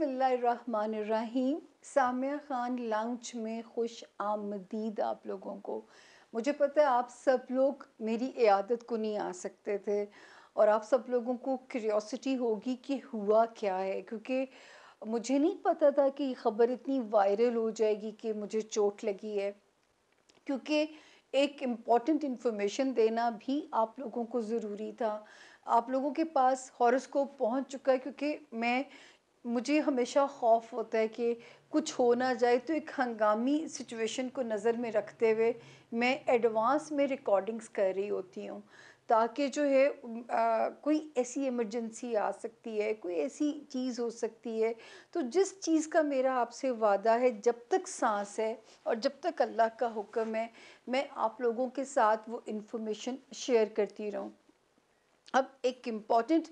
بسم اللہ الرحمن الرحیم۔ سامیہ خان لانچ میں خوش آمدید آپ لوگوں کو۔ مجھے پتہ ہے آپ سب لوگ میری عیادت کو نہیں آ سکتے تھے اور آپ سب لوگوں کو کریوسٹی ہوگی کہ ہوا کیا ہے، کیونکہ مجھے نہیں پتا تھا کہ یہ خبر اتنی وائرل ہو جائے گی کہ مجھے چوٹ لگی ہے۔ کیونکہ ایک امپورٹنٹ انفارمیشن دینا بھی آپ لوگوں کو ضروری تھا۔ آپ لوگوں کے پاس ہارسکوپ پہنچ چکا ہے کیونکہ میں مجھے ہمیشہ خوف ہوتا ہے کہ کچھ ہو نہ جائے تو ایک ہنگامی سچویشن کو نظر میں رکھتے ہوئے میں ایڈوانس میں ریکارڈنگز کر رہی ہوتی ہوں تاکہ جو ہے کوئی ایسی ایمرجنسی آ سکتی ہے، کوئی ایسی چیز ہو سکتی ہے۔ تو جس چیز کا میرا آپ سے وعدہ ہے، جب تک سانس ہے اور جب تک اللہ کا حکم ہے، میں آپ لوگوں کے ساتھ وہ انفارمیشن شیئر کرتی رہوں۔ اب ایک امپورٹنٹ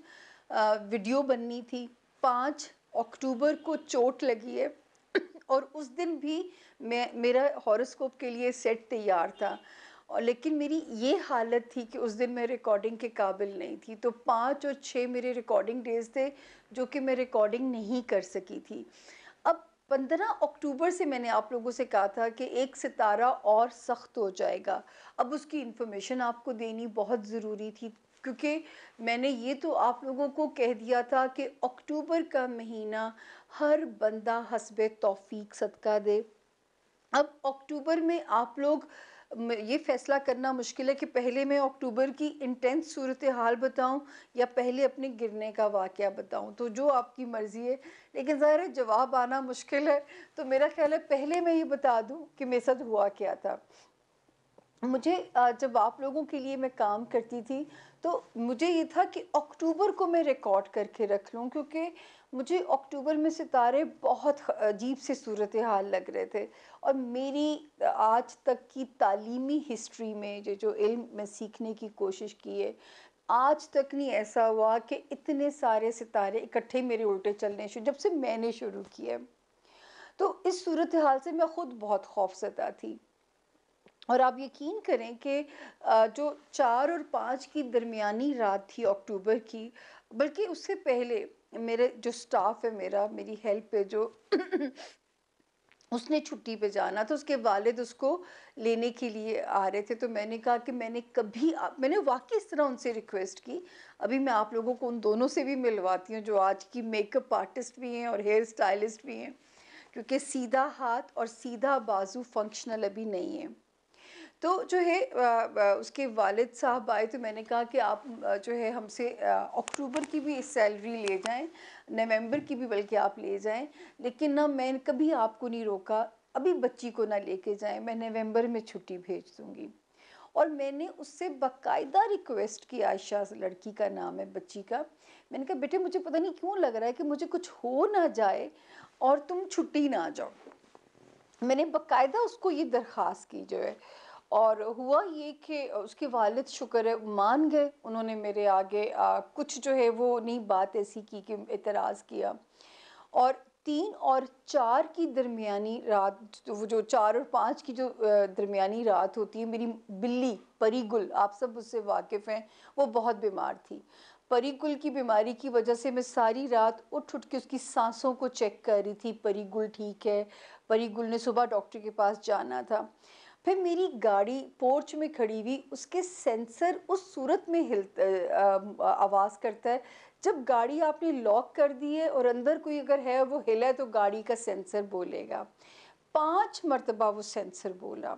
ویڈیو بننی تھی۔ پانچ اکتوبر کو چوٹ لگی ہے اور اس دن بھی میں، میرا ہارسکوپ کے لیے سیٹ تیار تھا۔ اور لیکن میری یہ حالت تھی کہ اس دن میں ریکارڈنگ کے قابل نہیں تھی۔ تو پانچ اور چھ میرے ریکارڈنگ ڈیز تھے جو کہ میں ریکارڈنگ نہیں کر سکی تھی۔ اب پندرہ اکتوبر سے میں نے آپ لوگوں سے کہا تھا کہ ایک ستارہ اور سخت ہو جائے گا۔ اب اس کی انفارمیشن آپ کو دینی بہت ضروری تھی۔ کیونکہ میں نے یہ تو آپ لوگوں کو کہہ دیا تھا کہ اکتوبر کا مہینہ ہر بندہ حسب توفیق صدقہ دے۔ اب اکتوبر میں آپ لوگ یہ فیصلہ کرنا مشکل ہے کہ پہلے میں اکتوبر کی انٹینس صورتحال بتاؤں یا پہلے اپنے گرنے کا واقعہ بتاؤں۔ تو جو آپ کی مرضی ہے، لیکن ظاہر ہے جواب آنا مشکل ہے۔ تو میرا خیال ہے پہلے میں یہ بتا دوں کہ میرے ساتھ ہوا کیا تھا۔ مجھے جب آپ لوگوں کے لیے میں کام کرتی تھی تو مجھے یہ تھا کہ اکتوبر کو میں ریکارڈ کر کے رکھ لوں، کیونکہ مجھے اکتوبر میں ستارے بہت عجیب سے صورتحال لگ رہے تھے۔ اور میری آج تک کی تعلیمی ہسٹری میں جو جو علم میں سیکھنے کی کوشش کی ہے، آج تک نہیں ایسا ہوا کہ اتنے سارے ستارے اکٹھے میرے الٹے چلنے شروع جب سے میں نے شروع کیا۔ تو اس صورتحال سے میں خود بہت خوف زدہ تھی۔ اور آپ یقین کریں کہ جو چار اور پانچ کی درمیانی رات تھی اکتوبر کی، بلکہ اس سے پہلے میرے جو سٹاف ہے، میرا، میری ہیلپ پہ جو اس نے چھٹی پہ جانا تھا، اس کے والد اس کو لینے کے لیے آ رہے تھے۔ تو میں نے کہا کہ میں نے کبھی، میں نے واقعی اس طرح ان سے ریکویسٹ کی۔ ابھی میں آپ لوگوں کو ان دونوں سے بھی ملواتی ہوں، جو آج کی میک اپ آرٹسٹ بھی ہیں اور ہیئر سٹائلسٹ بھی ہیں۔ کیونکہ سیدھا ہاتھ اور سیدھا بازو فنکشنل ابھی نہیں ہے تو جو ہے اس کے والد صاحب آئے تو میں نے کہا کہ آپ جو ہے، ہم سے اکتوبر کی بھی سیلری لے جائیں، نومبر کی بھی بلکہ آپ لے جائیں، لیکن نہ میں کبھی آپ کو نہیں روکا، ابھی بچی کو نہ لے کے جائیں، میں نومبر میں چھٹی بھیج دوں گی۔ اور میں نے اس سے باقاعدہ ریکویسٹ کی، عائشہ لڑکی کا نام ہے، بچی کا۔ میں نے کہا، بیٹے، مجھے پتہ نہیں کیوں لگ رہا ہے کہ مجھے کچھ ہو نہ جائے اور تم چھٹی نہ جاؤ۔ میں نے باقاعدہ اس کو یہ درخواست کی، جو ہے اور ہوا یہ کہ اس کے والد شکر ہے مان گئے، انہوں نے میرے آگے کچھ جو ہے وہ نہیں بات ایسی کی کہ اعتراض کیا۔ اور تین اور چار کی درمیانی رات، وہ جو چار اور پانچ کی جو درمیانی رات ہوتی ہے، میری بلی پری گل آپ سب اس سے واقف ہیں، وہ بہت بیمار تھی۔ پری گل کی بیماری کی وجہ سے میں ساری رات اٹھ اٹھ کے اس کی سانسوں کو چیک کر رہی تھی پری گل ٹھیک ہے؟ پری گل نے صبح ڈاکٹر کے پاس جانا تھا۔ پھر میری گاڑی پورچ میں کھڑی ہوئی، اس کے سینسر اس صورت میں آواز کرتا ہے۔ جب گاڑی آپ نے لاک کر دی ہے اور اندر کوئی اگر ہے وہ ہلا ہے تو گاڑی کا سینسر بولے گا۔ پانچ مرتبہ وہ سینسر بولا۔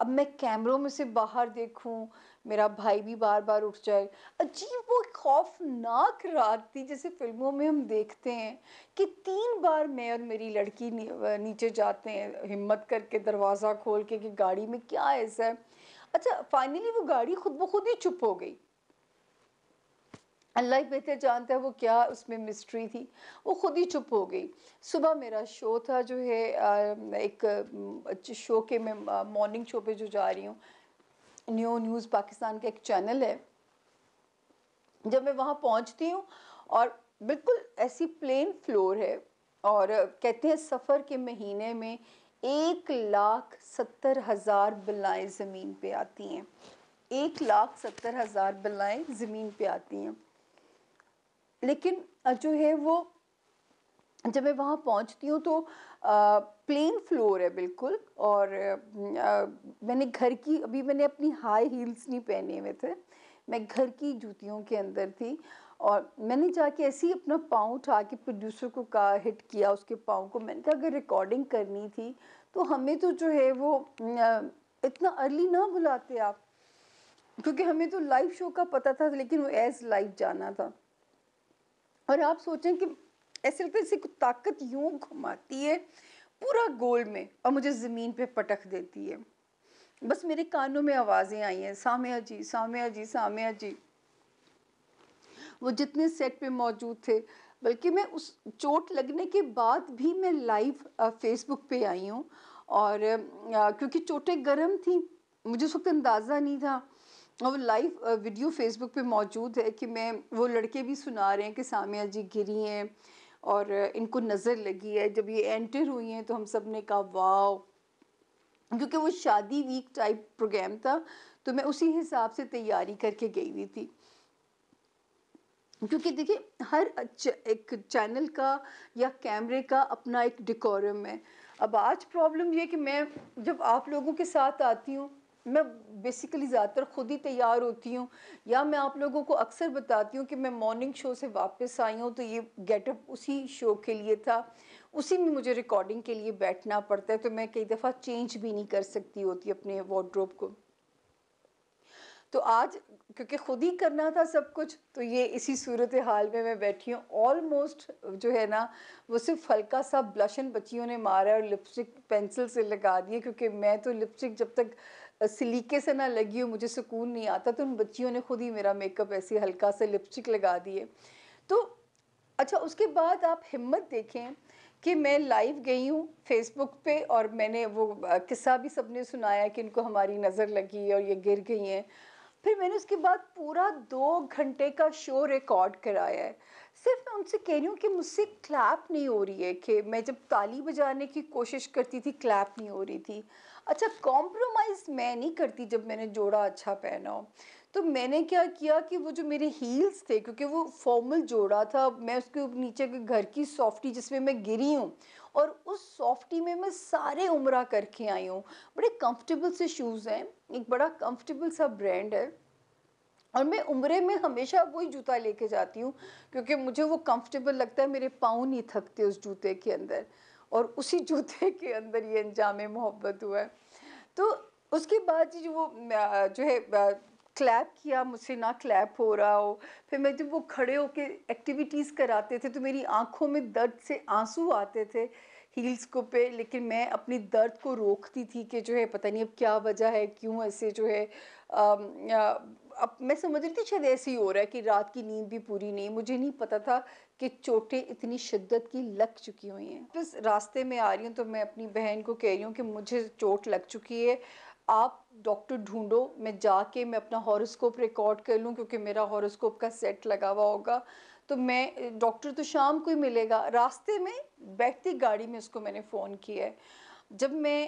اب میں کیمروں میں سے باہر دیکھوں میرا بھائی بھی بار بار اٹھ جائے۔ عجیب وہ خوفناک رات تھی جیسے فلموں میں ہم دیکھتے ہیں کہ تین بار میں اور میری لڑکی نیچے جاتے ہیں، ہمت کر کے دروازہ کھول کے کہ گاڑی میں کیا ایسا ہے۔ اچھا فائنلی وہ گاڑی خود بخود ہی چپ ہو گئی۔ اللہ ہی بہتر جانتا ہے وہ کیا اس میں مسٹری تھی۔ وہ خود ہی چپ ہو گئی۔ صبح میرا شو تھا جو ہے ایک شو کے میں مارننگ شو پہ جو جا رہی ہوں۔ نیو نیوز پاکستان کا ایک چینل ہے۔ جب میں وہاں پہنچتی ہوں اور بالکل ایسی پلین فلور ہے اور کہتے ہیں سفر کے مہینے میں ایک لاکھ ستر ہزار بلائیں زمین پہ آتی ہیں۔ ایک لاکھ ستر ہزار بلائیں زمین پہ آتی ہیں۔ لیکن جو ہے وہ جب میں وہاں پہنچتی ہوں تو پلین فلور ہے بالکل اور میں نے گھر کی، ابھی میں نے اپنی ہائی ہیلز نہیں پہنے ہوئے تھے، میں گھر کی جوتیوں کے اندر تھی اور میں نے جا کے ایسے ہی اپنا پاؤں اٹھا کے پروڈیوسر کو کہا ہٹ کیا اس کے پاؤں کو، میں نے کہا اگر ریکارڈنگ کرنی تھی تو ہمیں تو جو ہے وہ اتنا ارلی نہ بلاتے آپ، کیونکہ ہمیں تو لائیو شو کا پتہ تھا لیکن وہ ایز لائیو جانا تھا۔ اور آپ سوچیں کہ ایسے لگتا ہے جیسے کوئی طاقت یوں گھماتی ہے پورا گول میں اور مجھے زمین پہ پٹک دیتی ہے۔ بس میرے کانوں میں آوازیں آئی ہیں سامیہ جی سامیہ جی سامیہ جی۔ وہ جتنے سیٹ پہ موجود تھے، بلکہ میں اس چوٹ لگنے کے بعد بھی میں لائیو فیس بک پہ آئی ہوں۔ اور کیونکہ چوٹیں گرم تھیں، مجھے اس وقت اندازہ نہیں تھا۔ وہ لائیو ویڈیو فیس بک پہ موجود ہے کہ میں، وہ لڑکے بھی سنا رہے ہیں کہ سامیہ جی گری ہیں۔ اور ان کو نظر لگی ہے۔ جب یہ انٹر ہوئی ہیں تو ہم سب نے کہا واو کیونکہ وہ شادی ویک ٹائپ پروگرام تھا، تو میں اسی حساب سے تیاری کر کے گئی ہوئی تھی۔ کیونکہ دیکھیں ہر ایک چینل کا یا کیمرے کا اپنا ایک ڈیکورم ہے۔ اب آج پرابلم یہ کہ میں جب آپ لوگوں کے ساتھ آتی ہوں میں بیسیکلی زیادہ تر خود ہی تیار ہوتی ہوں، یا میں آپ لوگوں کو اکثر بتاتی ہوں کہ میں مارننگ شو سے واپس آئی ہوں، تو یہ گیٹ اپ اسی شو کے لیے تھا۔ اسی میں مجھے ریکارڈنگ کے لیے بیٹھنا پڑتا ہے، تو میں کئی دفعہ چینج بھی نہیں کر سکتی ہوتی اپنے وارڈروب کو۔ تو آج کیونکہ خود ہی کرنا تھا سب کچھ، تو یہ اسی صورت حال میں میں بیٹھی ہوں۔ آلموسٹ جو ہے نا، وہ صرف ہلکا سا بلشن بچیوں نے مارا اور لپسٹک پینسل سے لگا دیے، کیونکہ میں تو لپسٹک جب تک سلیقے سے نہ لگی ہو، مجھے سکون نہیں آتا۔ تو ان بچیوں نے خود ہی میرا میک اپ ایسے ہلکا سے لپسٹک لگا دیے۔ تو اچھا اس کے بعد آپ ہمت دیکھیں کہ میں لائیو گئی ہوں فیس بک پہ اور میں نے وہ قصہ بھی سب نے سنایا کہ ان کو ہماری نظر لگی اور یہ گر گئی ہیں۔ پھر میں نے اس کے بعد پورا دو گھنٹے کا شو ریکارڈ کرایا ہے۔ صرف میں ان سے کہہ رہی ہوں کہ مجھ سے کلیپ نہیں ہو رہی ہے کہ میں جب تالی بجانے کی کوشش کرتی تھی کلیپ نہیں ہو رہی تھی۔ اچھا کمپرومائز میں نہیں کرتی جب میں نے جوڑا اچھا پہنا ہو۔ تو میں نے کیا کیا کہ وہ جو میرے ہیلز تھے، کیونکہ وہ فارمل جوڑا تھا، میں اس کے نیچے کے گھر کی سافٹی جس میں میں گری ہوں، اور اس سافٹی میں میں سارے عمرہ کر کے آئی ہوں۔ بڑے کمفرٹیبل سے شوز ہیں، ایک بڑا کمفرٹیبل سا برینڈ ہے۔ اور میں عمرے میں ہمیشہ وہی جوتا لے کے جاتی ہوں، کیونکہ مجھے وہ کمفرٹیبل لگتا ہے، میرے پاؤں نہیں تھکتے اس جوتے کے اندر۔ اور اسی جوتے کے اندر یہ انجام محبت ہوا ہے۔ تو اس کے بعد جو وہ، جو ہے، کلیپ کیا، مجھ سے نہ کلیپ ہو رہا ہو۔ پھر میں جب وہ کھڑے ہو کے ایکٹیویٹیز کراتے تھے تو میری آنکھوں میں درد سے آنسو آتے تھے ہیلز کو پہ۔ لیکن میں اپنی درد کو روکتی تھی کہ جو ہے، پتہ نہیں اب کیا وجہ ہے، کیوں ایسے جو ہے اب میں سمجھ رہی تھی شاید ایسے ہی ہو رہا ہے کہ رات کی نیند بھی پوری نہیں، مجھے نہیں پتا تھا کہ چوٹیں اتنی شدت کی لگ چکی ہوئی ہیں۔ بس راستے میں آ رہی ہوں تو میں اپنی بہن کو کہہ رہی ہوں کہ مجھے چوٹ لگ چکی ہے، آپ ڈاکٹر ڈھونڈو، میں جا کے میں اپنا ہاروسکوپ ریکارڈ کر لوں کیونکہ میرا ہاروسکوپ کا سیٹ لگا ہوا ہوگا۔ تو میں، ڈاکٹر تو شام کو ہی ملے گا۔ راستے میں بیٹھتی گاڑی میں اس کو میں نے فون کیا ہے۔ جب میں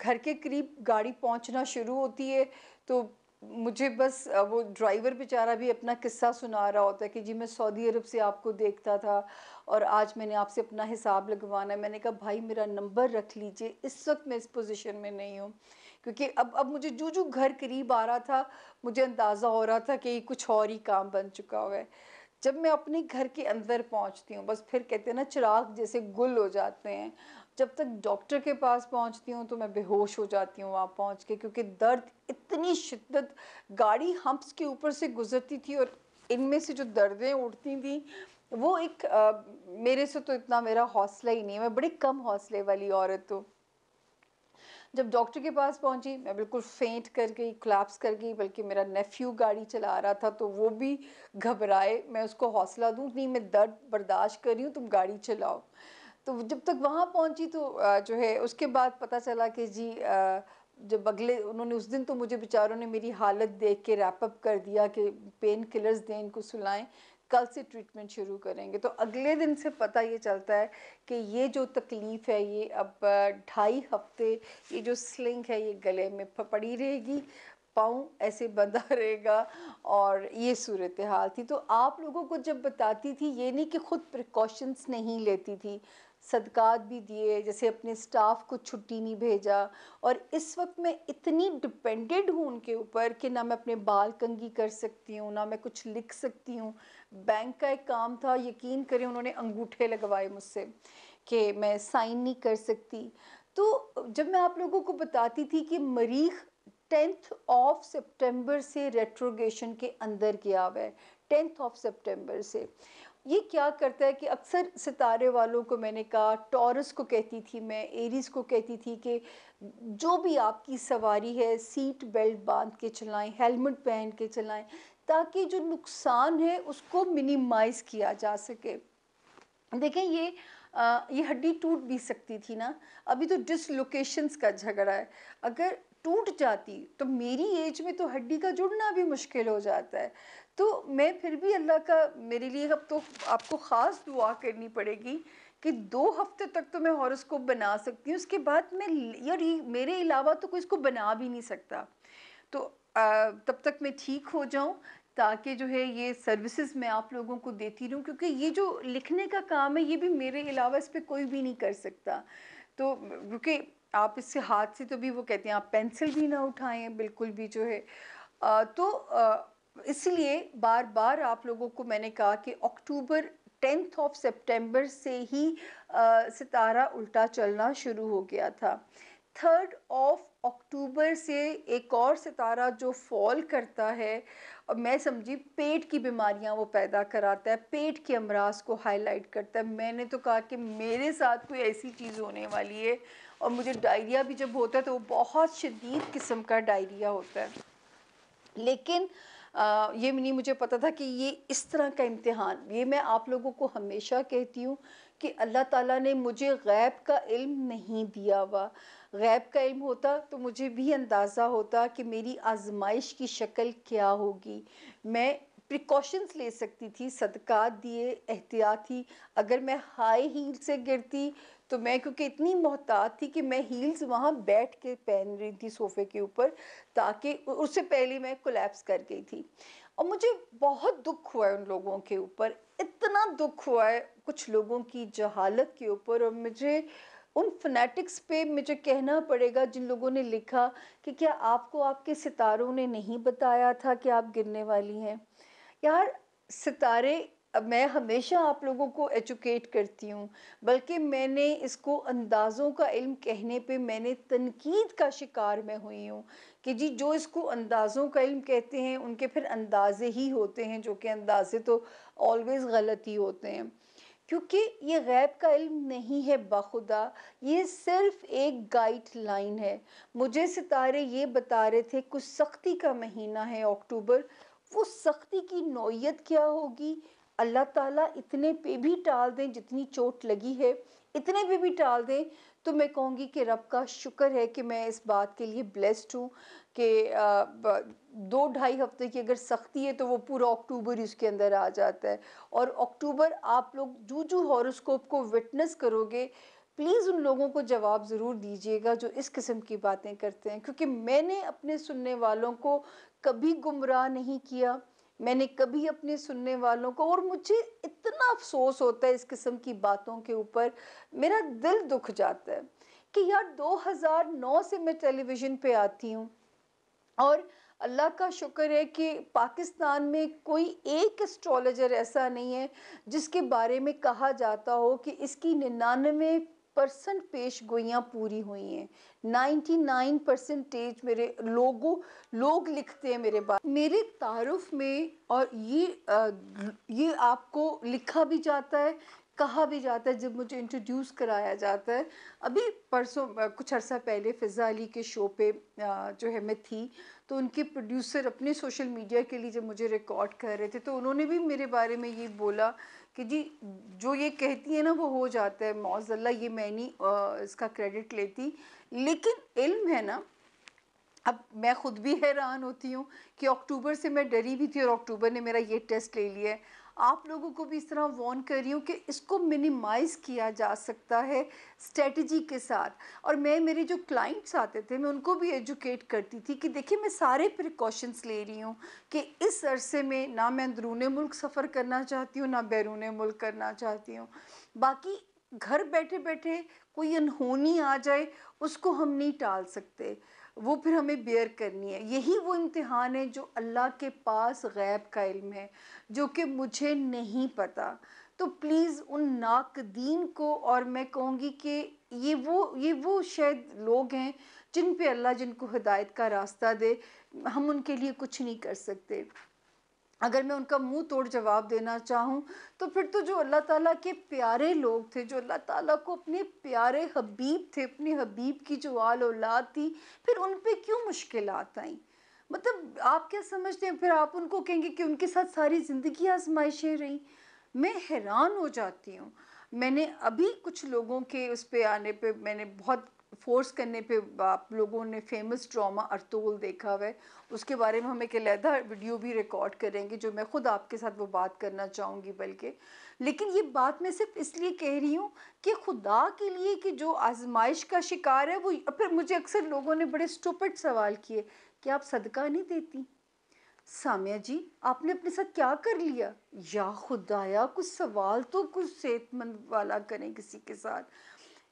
گھر کے قریب گاڑی پہنچنا شروع ہوتی ہے تو مجھے بس وہ ڈرائیور بیچارہ بھی اپنا قصہ سنا رہا ہوتا ہے کہ جی میں سعودی عرب سے آپ کو دیکھتا تھا اور آج میں نے آپ سے اپنا حساب لگوانا ہے۔ میں نے کہا، بھائی میرا نمبر رکھ لیجیے، اس وقت میں اس پوزیشن میں نہیں ہوں۔ کیونکہ اب اب مجھے جو جو گھر قریب آ رہا تھا، مجھے اندازہ ہو رہا تھا کہ یہ کچھ اور ہی کام بن چکا ہوا ہے۔ جب میں اپنے گھر کے اندر پہنچتی ہوں، بس پھر کہتے ہیں نا، چراغ جیسے گل ہو جاتے ہیں۔ جب تک ڈاکٹر کے پاس پہنچتی ہوں تو میں بے ہوش ہو جاتی ہوں وہاں پہنچ کے، کیونکہ درد اتنی شدت، گاڑی ہمپس کے اوپر سے گزرتی تھی اور ان میں سے جو دردیں اٹھتی تھیں، وہ ایک میرے سے تو اتنا میرا حوصلہ ہی نہیں ہے، میں بڑی کم حوصلے والی عورت ہوں۔ جب ڈاکٹر کے پاس پہنچی، میں بالکل فینٹ کر گئی کلاپس کر گئی، بلکہ میرا نیفیو گاڑی چلا رہا تھا، تو وہ بھی گھبرائے، میں اس کو حوصلہ دوں، نہیں، میں درد برداشت کر رہی ہوں، تم گاڑی چلاؤ۔ تو جب تک وہاں پہنچی تو جو ہے، اس کے بعد پتہ چلا کہ جی جب اگلے، انہوں نے اس دن تو مجھے بیچاروں نے میری حالت دیکھ کے ریپ اپ کر دیا کہ پین کلرز دیں، ان کو سلائیں، کل سے ٹریٹمنٹ شروع کریں گے۔ تو اگلے دن سے پتہ یہ چلتا ہے کہ یہ جو تکلیف ہے، یہ اب ڈھائی ہفتے، یہ جو سلنگ ہے، یہ گلے میں پڑی رہے گی، پاؤں ایسے بندھا رہے گا اور یہ صورتحال تھی۔ تو آپ لوگوں کو جب بتاتی تھی، یہ نہیں کہ خود پریکاشنس نہیں لیتی تھی صدقات بھی دیے، جیسے اپنے سٹاف کو چھٹی نہیں بھیجا۔ اور اس وقت میں اتنی ڈپینڈڈ ہوں ان کے اوپر کہ نہ میں اپنے بال کنگھی کر سکتی ہوں، نہ میں کچھ لکھ سکتی ہوں۔ بینک کا ایک کام تھا، یقین کریں انہوں نے انگوٹھے لگوائے مجھ سے کہ میں سائن نہیں کر سکتی۔ تو جب میں آپ لوگوں کو بتاتی تھی کہ مریخ ٹینتھ آف سپٹمبر سے ریٹروگیشن کے اندر گیا ہوا ہے ٹینتھ آف سپٹمبر سے۔ یہ کیا کرتا ہے کہ اکثر ستارے والوں کو میں نے کہا، ٹورس کو کہتی تھی میں، ایریز کو کہتی تھی کہ جو بھی آپ کی سواری ہے سیٹ بیلٹ باندھ کے چلائیں ہیلمٹ پہن کے چلائیں، تاکہ جو نقصان ہے اس کو منیمائز کیا جا سکے۔ دیکھیں، یہ یہ ہڈی ٹوٹ بھی سکتی تھی نا۔ ابھی تو ڈسلوکیشنز کا جھگڑا ہے۔ اگر ٹوٹ جاتی تو میری ایج میں تو ہڈی کا جڑنا بھی مشکل ہو جاتا ہے۔ تو میں پھر بھی اللہ کا، میرے لیے اب تو آپ کو خاص دعا کرنی پڑے گی کہ دو ہفتے تک تو میں ہارسکوپ بنا سکتی ہوں، اس کے بعد میں یار میرے علاوہ تو کوئی اس کو بنا بھی نہیں سکتا۔ تو تب تک میں ٹھیک ہو جاؤں تاکہ جو ہے یہ سروسز میں آپ لوگوں کو دیتی رہوں، کیونکہ یہ جو لکھنے کا کام ہے یہ بھی میرے علاوہ اس پہ کوئی بھی نہیں کر سکتا۔ تو کیونکہ آپ اس سے ہاتھ سے تو بھی وہ کہتے ہیں، آپ پینسل بھی نہ اٹھائیں، بالکل بھی جو ہے۔ تو اس لیے بار بار آپ لوگوں کو میں نے کہا کہ اکتوبر ٹینتھ آف سپٹمبر سے ہی ستارہ الٹا چلنا شروع ہو گیا تھا۔ تھرڈ آف اکتوبر سے ایک اور ستارہ جو فال کرتا ہے، اور میں سمجھی پیٹ کی بیماریاں وہ پیدا کراتا ہے، پیٹ کے امراض کو ہائی لائٹ کرتا ہے۔ میں نے تو کہا کہ میرے ساتھ کوئی ایسی چیز ہونے والی ہے، اور مجھے ڈائریا بھی جب ہوتا ہے تو وہ بہت شدید قسم کا ڈائریا ہوتا ہے۔ لیکن یہ نہیں مجھے پتا تھا کہ یہ اس طرح کا امتحان، یہ میں آپ لوگوں کو ہمیشہ کہتی ہوں کہ اللہ تعالیٰ نے مجھے غیب کا علم نہیں دیا ہوا۔ غیب کا علم ہوتا تو مجھے بھی اندازہ ہوتا کہ میری آزمائش کی شکل کیا ہوگی۔ میں پریکاشنز لے سکتی تھی صدقات دیے احتیاط تھی۔ اگر میں ہائی ہیل سے گرتی تو میں، کیونکہ اتنی محتاط تھی کہ میں ہیلز وہاں بیٹھ کے پہن رہی تھی صوفے کے اوپر، تاکہ اس سے پہلے میں کولیپس کر گئی تھی۔ اور مجھے بہت دکھ ہوا ہے ان لوگوں کے اوپر۔ اتنا دکھ ہوا ہے کچھ لوگوں کی جہالت کے اوپر۔ اور مجھے ان فنیٹکس پہ مجھے کہنا پڑے گا، جن لوگوں نے لکھا کہ کیا آپ کو آپ کے ستاروں نے نہیں بتایا تھا کہ آپ گرنے والی ہیں؟ یار، ستارے، میں ہمیشہ آپ لوگوں کو ایجوکیٹ کرتی ہوں، بلکہ میں نے اس کو اندازوں کا علم کہنے پہ میں نے تنقید کا شکار میں ہوئی ہوں کہ جی جو اس کو اندازوں کا علم کہتے ہیں، ان کے پھر اندازے ہی ہوتے ہیں، جو کہ اندازے تو آلویز غلط ہی ہوتے ہیں۔ کیونکہ یہ غیب کا علم نہیں ہے بخدا یہ صرف ایک گائیڈ لائن ہے۔ مجھے ستارے یہ بتا رہے تھے، کچھ سختی کا مہینہ ہے اکتوبر وہ سختی کی نوعیت کیا ہوگی؟ اللہ تعالیٰ اتنے پہ بھی ٹال دیں جتنی چوٹ لگی ہے، اتنے پہ بھی ٹال دیں تو میں کہوں گی کہ رب کا شکر ہے کہ میں اس بات کے لیے بلیسڈ ہوں کہ دو ڈھائی ہفتے کی اگر سختی ہے تو وہ پورا اکتوبر اس کے اندر آ جاتا ہے۔ اور اکتوبر آپ لوگ جو جو ہاروسکوپ کو وٹنس کرو گے پلیز ان لوگوں کو جواب ضرور دیجیے گا جو اس قسم کی باتیں کرتے ہیں۔ کیونکہ میں نے اپنے سننے والوں کو کبھی گمراہ نہیں کیا، میں نے کبھی اپنے سننے والوں کو، اور مجھے اتنا افسوس ہوتا ہے اس قسم کی باتوں کے اوپر، میرا دل دکھ جاتا ہے کہ یار دو ہزار نو سے میں ٹیلی ویژن پہ آتی ہوں اور اللہ کا شکر ہے کہ پاکستان میں کوئی ایک اسٹرالوجر ایسا نہیں ہے جس کے بارے میں کہا جاتا ہو کہ اس کی ننانوے پرسنٹ پیش گوئیاں پوری ہوئی ہیں۔ نائنٹی نائن پرسنٹیج میرے لوگوں، لوگ لکھتے ہیں میرے بات میرے تعارف میں اور یہ یہ آپ کو لکھا بھی جاتا ہے، کہا بھی جاتا ہے، جب مجھے انٹروڈیوس کرایا جاتا ہے۔ ابھی پرسوں کچھ عرصہ پہلے فضا علی کے شو پہ جو ہے، میں تھی۔ تو ان کے پروڈیوسر اپنے سوشل میڈیا کے لیے جب مجھے ریکارڈ کر رہے تھے، تو انہوں نے بھی میرے بارے میں یہ بولا کہ جی جو یہ کہتی ہے نا، وہ ہو جاتا ہے معذ اللہ، یہ میں نہیں اس کا کریڈٹ لیتی۔ لیکن علم ہے نا، اب میں خود بھی حیران ہوتی ہوں کہ اکتوبر سے میں ڈری بھی تھی اور اکتوبر نے میرا یہ ٹیسٹ لے لیا ہے۔ آپ لوگوں کو بھی اس طرح وارن کر رہی ہوں کہ اس کو منیمائز کیا جا سکتا ہے اسٹریٹجی کے ساتھ۔ اور میں، میرے جو کلائنٹس آتے تھے، میں ان کو بھی ایجوکیٹ کرتی تھی کہ دیکھیں میں سارے پریکاشنس لے رہی ہوں کہ اس عرصے میں نہ میں اندرون ملک سفر کرنا چاہتی ہوں، نہ بیرون ملک کرنا چاہتی ہوں۔ باقی گھر بیٹھے بیٹھے کوئی انہونی آ جائے، اس کو ہم نہیں ٹال سکتے۔ وہ پھر ہمیں بیئر کرنی ہے۔ یہی وہ امتحان ہے جو اللہ کے پاس غیب کا علم ہے، جو کہ مجھے نہیں پتا۔ تو پلیز ان ناقدین کو، اور میں کہوں گی کہ یہ وہ یہ وہ شاید لوگ ہیں جن پہ اللہ جن کو ہدایت کا راستہ دے، ہم ان کے لیے کچھ نہیں کر سکتے۔ اگر میں ان کا منہ توڑ جواب دینا چاہوں تو پھر تو جو اللہ تعالیٰ کے پیارے لوگ تھے، جو اللہ تعالیٰ کو اپنے پیارے حبیب تھے، اپنے حبیب کی جو آل اولاد تھی، پھر ان پہ کیوں مشکلات آئیں؟ مطلب آپ کیا سمجھتے ہیں؟ پھر آپ ان کو کہیں گے کہ ان کے ساتھ ساری زندگی آزمائشیں رہیں۔ میں حیران ہو جاتی ہوں۔ میں نے ابھی کچھ لوگوں کے اس پہ آنے پہ میں نے بہت فورس کرنے پہ آپ لوگوں نے فیمس ڈراما ارطول دیکھا ہوا ہے۔ اس کے بارے میں ہم ایک علیحدہ ویڈیو بھی ریکارڈ کریں گے جو میں خود آپ کے ساتھ وہ بات کرنا چاہوں گی بلکہ۔ لیکن یہ بات میں صرف اس لیے کہہ رہی ہوں کہ خدا کے لیے کہ جو آزمائش کا شکار ہے وہ پھر مجھے اکثر لوگوں نے بڑے سٹوپٹ سوال کیے۔ کہ آپ صدقہ نہیں دیتی؟ سامیہ جی آپ نے اپنے ساتھ کیا کر لیا؟ یا خدایا، کچھ سوال تو کچھ صحت مند والا کریں کسی کے ساتھ۔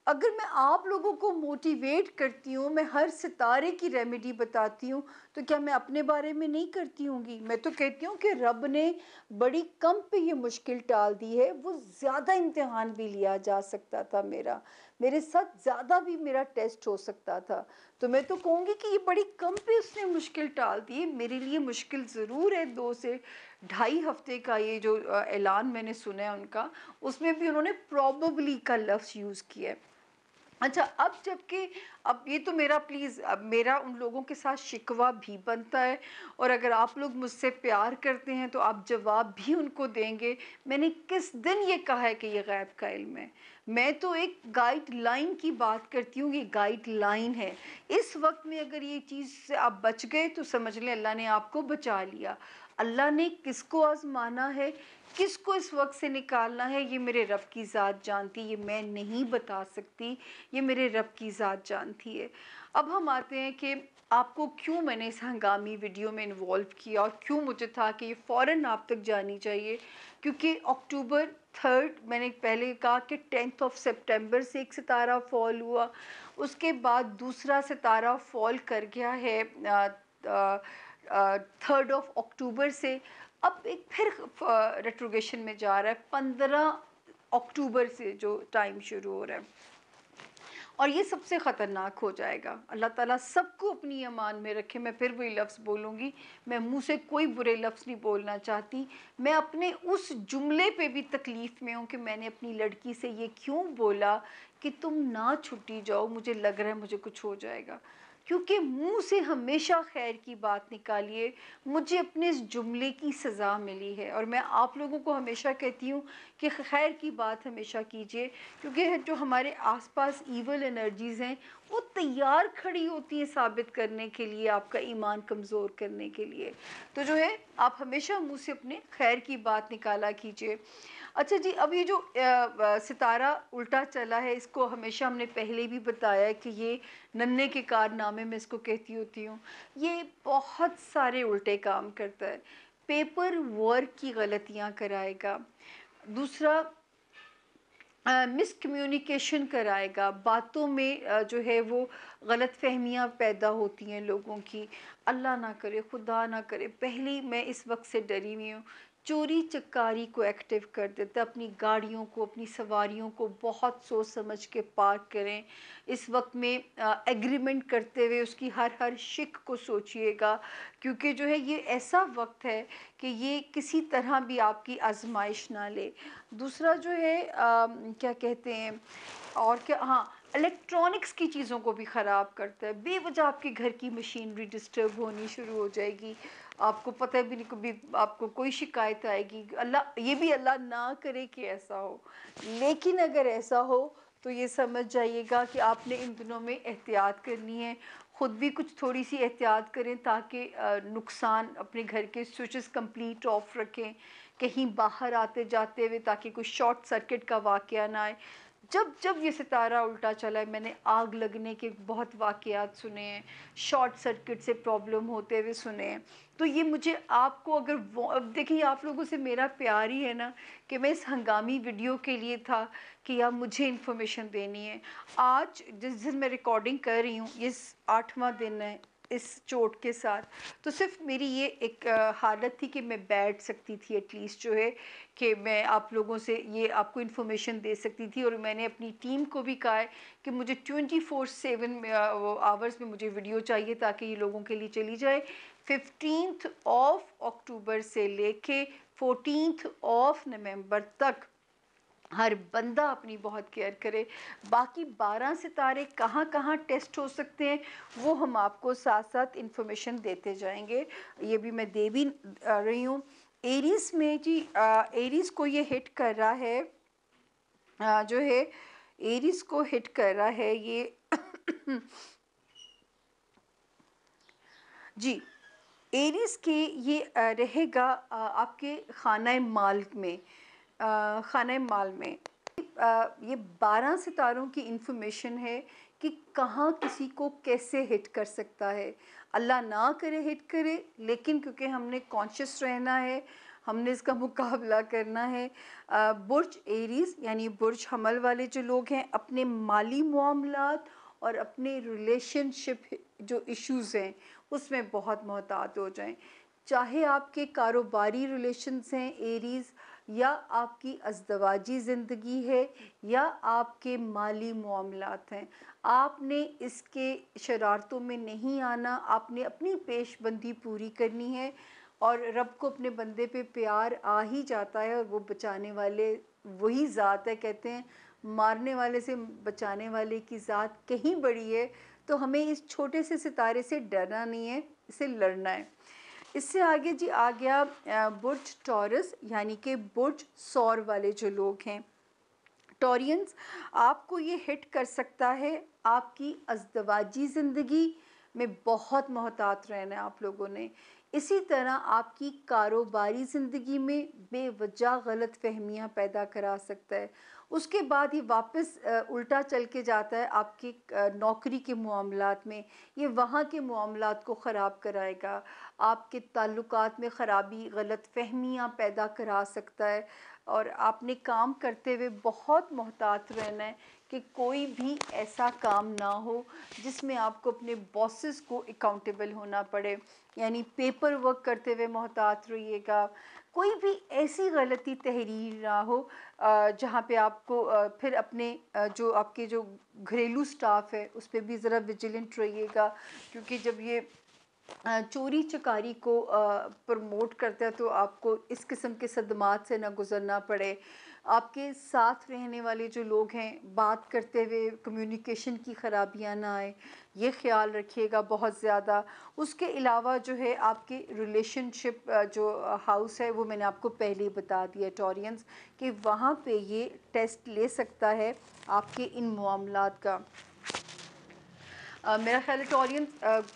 اگر میں آپ لوگوں کو موٹیویٹ کرتی ہوں، میں ہر ستارے کی ریمیڈی بتاتی ہوں، تو کیا میں اپنے بارے میں نہیں کرتی ہوں گی؟ میں تو کہتی ہوں کہ رب نے بڑی کم پہ یہ مشکل ٹال دی ہے، وہ زیادہ امتحان بھی لیا جا سکتا تھا میرا۔ میرے ساتھ زیادہ بھی میرا ٹیسٹ ہو سکتا تھا۔ تو میں تو کہوں گی کہ یہ بڑی کم پہ اس نے مشکل ٹال دی میرے لیے مشکل ضرور ہے۔ دو سے ڈھائی ہفتے کا یہ جو اعلان میں نے سنا ہے ان کا، اس میں بھی انہوں نے پروببلی کا لفظ یوز کیا ہے۔ اچھا اب جبکہ اب یہ تو میرا، پلیز، اب میرا ان لوگوں کے ساتھ شکوہ بھی بنتا ہے اور اگر آپ لوگ مجھ سے پیار کرتے ہیں تو آپ جواب بھی ان کو دیں گے۔ میں نے کس دن یہ کہا ہے کہ یہ غیب کا علم ہے؟ میں تو ایک گائیڈ لائن کی بات کرتی ہوں، یہ گائیڈ لائن ہے۔ اس وقت میں اگر یہ چیز سے آپ بچ گئے تو سمجھ لیں اللہ نے آپ کو بچا لیا۔ اللہ نے کس کو آزمانا ہے؟ کس کو اس وقت سے نکالنا ہے؟ یہ میرے رب کی ذات جانتی، یہ میں نہیں بتا سکتی، یہ میرے رب کی ذات جانتی ہے۔ اب ہم آتے ہیں کہ آپ کو کیوں میں نے اس ہنگامی ویڈیو میں انوالو کیا اور کیوں مجھے تھا کہ یہ فوراً آپ تک جانی چاہیے؟ کیونکہ اکتوبر تھرڈ میں نے پہلے کہا کہ ٹینتھ آف سپٹمبر سے ایک ستارہ فال ہوا۔ اس کے بعد دوسرا ستارہ فال کر گیا ہے۔ تھرڈ آف اکتوبر سے اب ایک پھر ریٹروگیشن میں جا رہا ہے، پندرہ اکتوبر سے جو ٹائم شروع ہو رہا ہے۔ اور یہ سب سے خطرناک ہو جائے گا۔ اللہ تعالیٰ سب کو اپنی امان میں رکھے۔ میں پھر وہی لفظ بولوں گی۔ میں منہ سے کوئی برے لفظ نہیں بولنا چاہتی۔ میں اپنے اس جملے پہ بھی تکلیف میں ہوں کہ میں نے اپنی لڑکی سے یہ کیوں بولا کہ تم نہ چھٹی جاؤ، مجھے لگ رہا ہے مجھے کچھ ہو جائے گا۔ کیونکہ منہ سے ہمیشہ خیر کی بات نکالیے، مجھے اپنے اس جملے کی سزا ملی ہے۔ اور میں آپ لوگوں کو ہمیشہ کہتی ہوں کہ خیر کی بات ہمیشہ کیجیے، کیونکہ جو ہمارے آس پاس ایول انرجیز ہیں، وہ تیار کھڑی ہوتی ہیں ثابت کرنے کے لیے، آپ کا ایمان کمزور کرنے کے لیے۔ تو جو ہے، آپ ہمیشہ منہ سے اپنے خیر کی بات نکالا کیجیے۔ اچھا جی اب یہ جو ستارہ الٹا چلا ہے، اس کو ہمیشہ ہم نے پہلے بھی بتایا ہے کہ یہ ننے کے کارنامے میں اس کو کہتی ہوتی ہوں۔ یہ بہت سارے الٹے کام کرتا ہے۔ پیپر ورک کی غلطیاں کرائے گا۔ دوسرا مس کمیونیکیشن کرائے گا۔ باتوں میں جو ہے وہ غلط فہمیاں پیدا ہوتی ہیں لوگوں کی۔ اللہ نہ کرے، خدا نہ کرے۔ پہلی میں اس وقت سے ڈری ہوئی ہوں۔ چوری چکاری کو ایکٹیو کر دیتا ہے، اپنی گاڑیوں کو، اپنی سواریوں کو بہت سوچ سمجھ کے پارک کریں۔ اس وقت میں ایگریمنٹ کرتے ہوئے اس کی ہر ہر شک کو سوچئے گا۔ کیونکہ جو ہے، یہ ایسا وقت ہے کہ یہ کسی طرح بھی آپ کی آزمائش نہ لے۔ دوسرا جو ہے کیا کہتے ہیں، اور کیا ہاں الیکٹرانکس کی چیزوں کو بھی خراب کرتا ہے۔ بے وجہ آپ کے گھر کی مشینری ڈسٹرب ہونی شروع ہو جائے گی۔ آپ کو پتہ بھی نہیں کبھی آپ کو کوئی شکایت آئے گی۔ اللہ، یہ بھی اللہ نہ کرے کہ ایسا ہو۔ لیکن اگر ایسا ہو تو یہ سمجھ جائیے گا کہ آپ نے ان دنوں میں احتیاط کرنی ہے۔ خود بھی کچھ تھوڑی سی احتیاط کریں تاکہ نقصان اپنے گھر کے سوئچز کمپلیٹ آف رکھیں۔ کہیں باہر آتے جاتے ہوئے تاکہ کوئی شارٹ سرکٹ کا واقعہ نہ آئے۔ جب جب یہ ستارہ الٹا چلا ہے، میں نے آگ لگنے کے بہت واقعات سنے ہیں شارٹ سرکٹ سے پرابلم ہوتے ہوئے سنے۔ ہیں تو یہ مجھے آپ کو اگر اب دیکھیں آپ لوگوں سے میرا پیار ہی ہے نا کہ میں اس ہنگامی ویڈیو کے لیے تھا کہ یا مجھے انفارمیشن دینی ہے۔ آج جس دن میں ریکارڈنگ کر رہی ہوں، یہ آٹھواں دن ہے۔ اس چوٹ کے ساتھ۔ تو صرف میری یہ ایک حالت تھی کہ میں بیٹھ سکتی تھی ایٹ لیسٹ جو ہے کہ میں آپ لوگوں سے یہ آپ کو انفارمیشن دے سکتی تھی اور میں نے اپنی ٹیم کو بھی کہا ہے کہ مجھے ٹوینٹی فور سیون آورس میں مجھے ویڈیو چاہیے تاکہ یہ لوگوں کے لیے چلی جائے۔ ففٹینتھ آف اکتوبر سے لے کے فورٹینتھ آف نومبر تک ہر بندہ اپنی بہت کیئر کرے۔ باقی بارہ ستارے کہاں کہاں ٹیسٹ ہو سکتے ہیں، وہ ہم آپ کو ساتھ ساتھ انفارمیشن دیتے جائیں گے۔ یہ بھی میں دے بھی رہی ہوں۔ ایریز میں جی ایریز کو یہ ہٹ کر رہا ہے۔ جو ہے ایریز کو ہٹ کر رہا ہے یہ۔ جی ایریز کے یہ رہے گا آپ کے خانہ مال میں۔ خانہ مال میں۔ یہ بارہ ستاروں کی انفارمیشن ہے کہ کہاں کسی کو کیسے ہٹ کر سکتا ہے۔ اللہ نہ کرے ہٹ کرے، لیکن کیونکہ ہم نے کانشیس رہنا ہے، ہم نے اس کا مقابلہ کرنا ہے۔ برج ایریز یعنی برج حمل والے جو لوگ ہیں، اپنے مالی معاملات اور اپنے ریلیشن شپ جو ایشوز ہیں، اس میں بہت محتاط ہو جائیں۔ چاہے آپ کے کاروباری ریلیشنز ہیں، ایریز یا آپ کی ازدواجی زندگی ہے یا آپ کے مالی معاملات ہیں۔ آپ نے اس کے شرارتوں میں نہیں آنا، آپ نے اپنی پیش بندی پوری کرنی ہے اور رب کو اپنے بندے پہ پیار آ ہی جاتا ہے اور وہ بچانے والے، وہی ذات ہے، کہتے ہیں، مارنے والے سے بچانے والے کی ذات کہیں بڑی ہے۔ تو ہمیں اس چھوٹے سے ستارے سے ڈرنا نہیں ہے، اسے لڑنا ہے۔ اس سے آگے جی آ گیا برج ٹورس یعنی کہ برج سور والے جو لوگ ہیں۔ ٹورینز، آپ کو یہ ہٹ کر سکتا ہے آپ کی ازدواجی زندگی میں بہت محتاط رہنا ہے آپ لوگوں نے۔ اسی طرح آپ کی کاروباری زندگی میں بے وجہ غلط فہمیاں پیدا کرا سکتا ہے۔ اس کے بعد یہ واپس الٹا چل کے جاتا ہے آپ کی نوکری کے معاملات میں، یہ وہاں کے معاملات کو خراب کرائے گا۔ آپ کے تعلقات میں خرابی، غلط فہمیاں پیدا کرا سکتا ہے اور آپ نے کام کرتے ہوئے بہت محتاط رہنا ہے۔ کہ کوئی بھی ایسا کام نہ ہو جس میں آپ کو اپنے باسز کو اکاؤنٹیبل ہونا پڑے یعنی پیپر ورک کرتے ہوئے محتاط رہیے گا۔ کوئی بھی ایسی غلطی تحریر نہ ہو جہاں پہ آپ کو پھر اپنے جو آپ کے جو گھریلو سٹاف ہے، اس پہ بھی ذرا ویجیلنٹ رہیے گا۔ کیونکہ جب یہ چوری چکاری کو پرموٹ کرتا ہے تو آپ کو اس قسم کے صدمات سے نہ گزرنا پڑے۔ آپ کے ساتھ رہنے والے جو لوگ ہیں، بات کرتے ہوئے کمیونیکیشن کی خرابیاں نہ آئیں یہ خیال رکھیے گا بہت زیادہ۔ اس کے علاوہ جو ہے، آپ کے ریلیشن شپ جو ہاؤس ہے، وہ میں نے آپ کو پہلے ہی بتا دیا۔ ٹورینز کہ وہاں پہ یہ ٹیسٹ لے سکتا ہے آپ کے ان معاملات کا۔ میرا خیال ہے ٹورین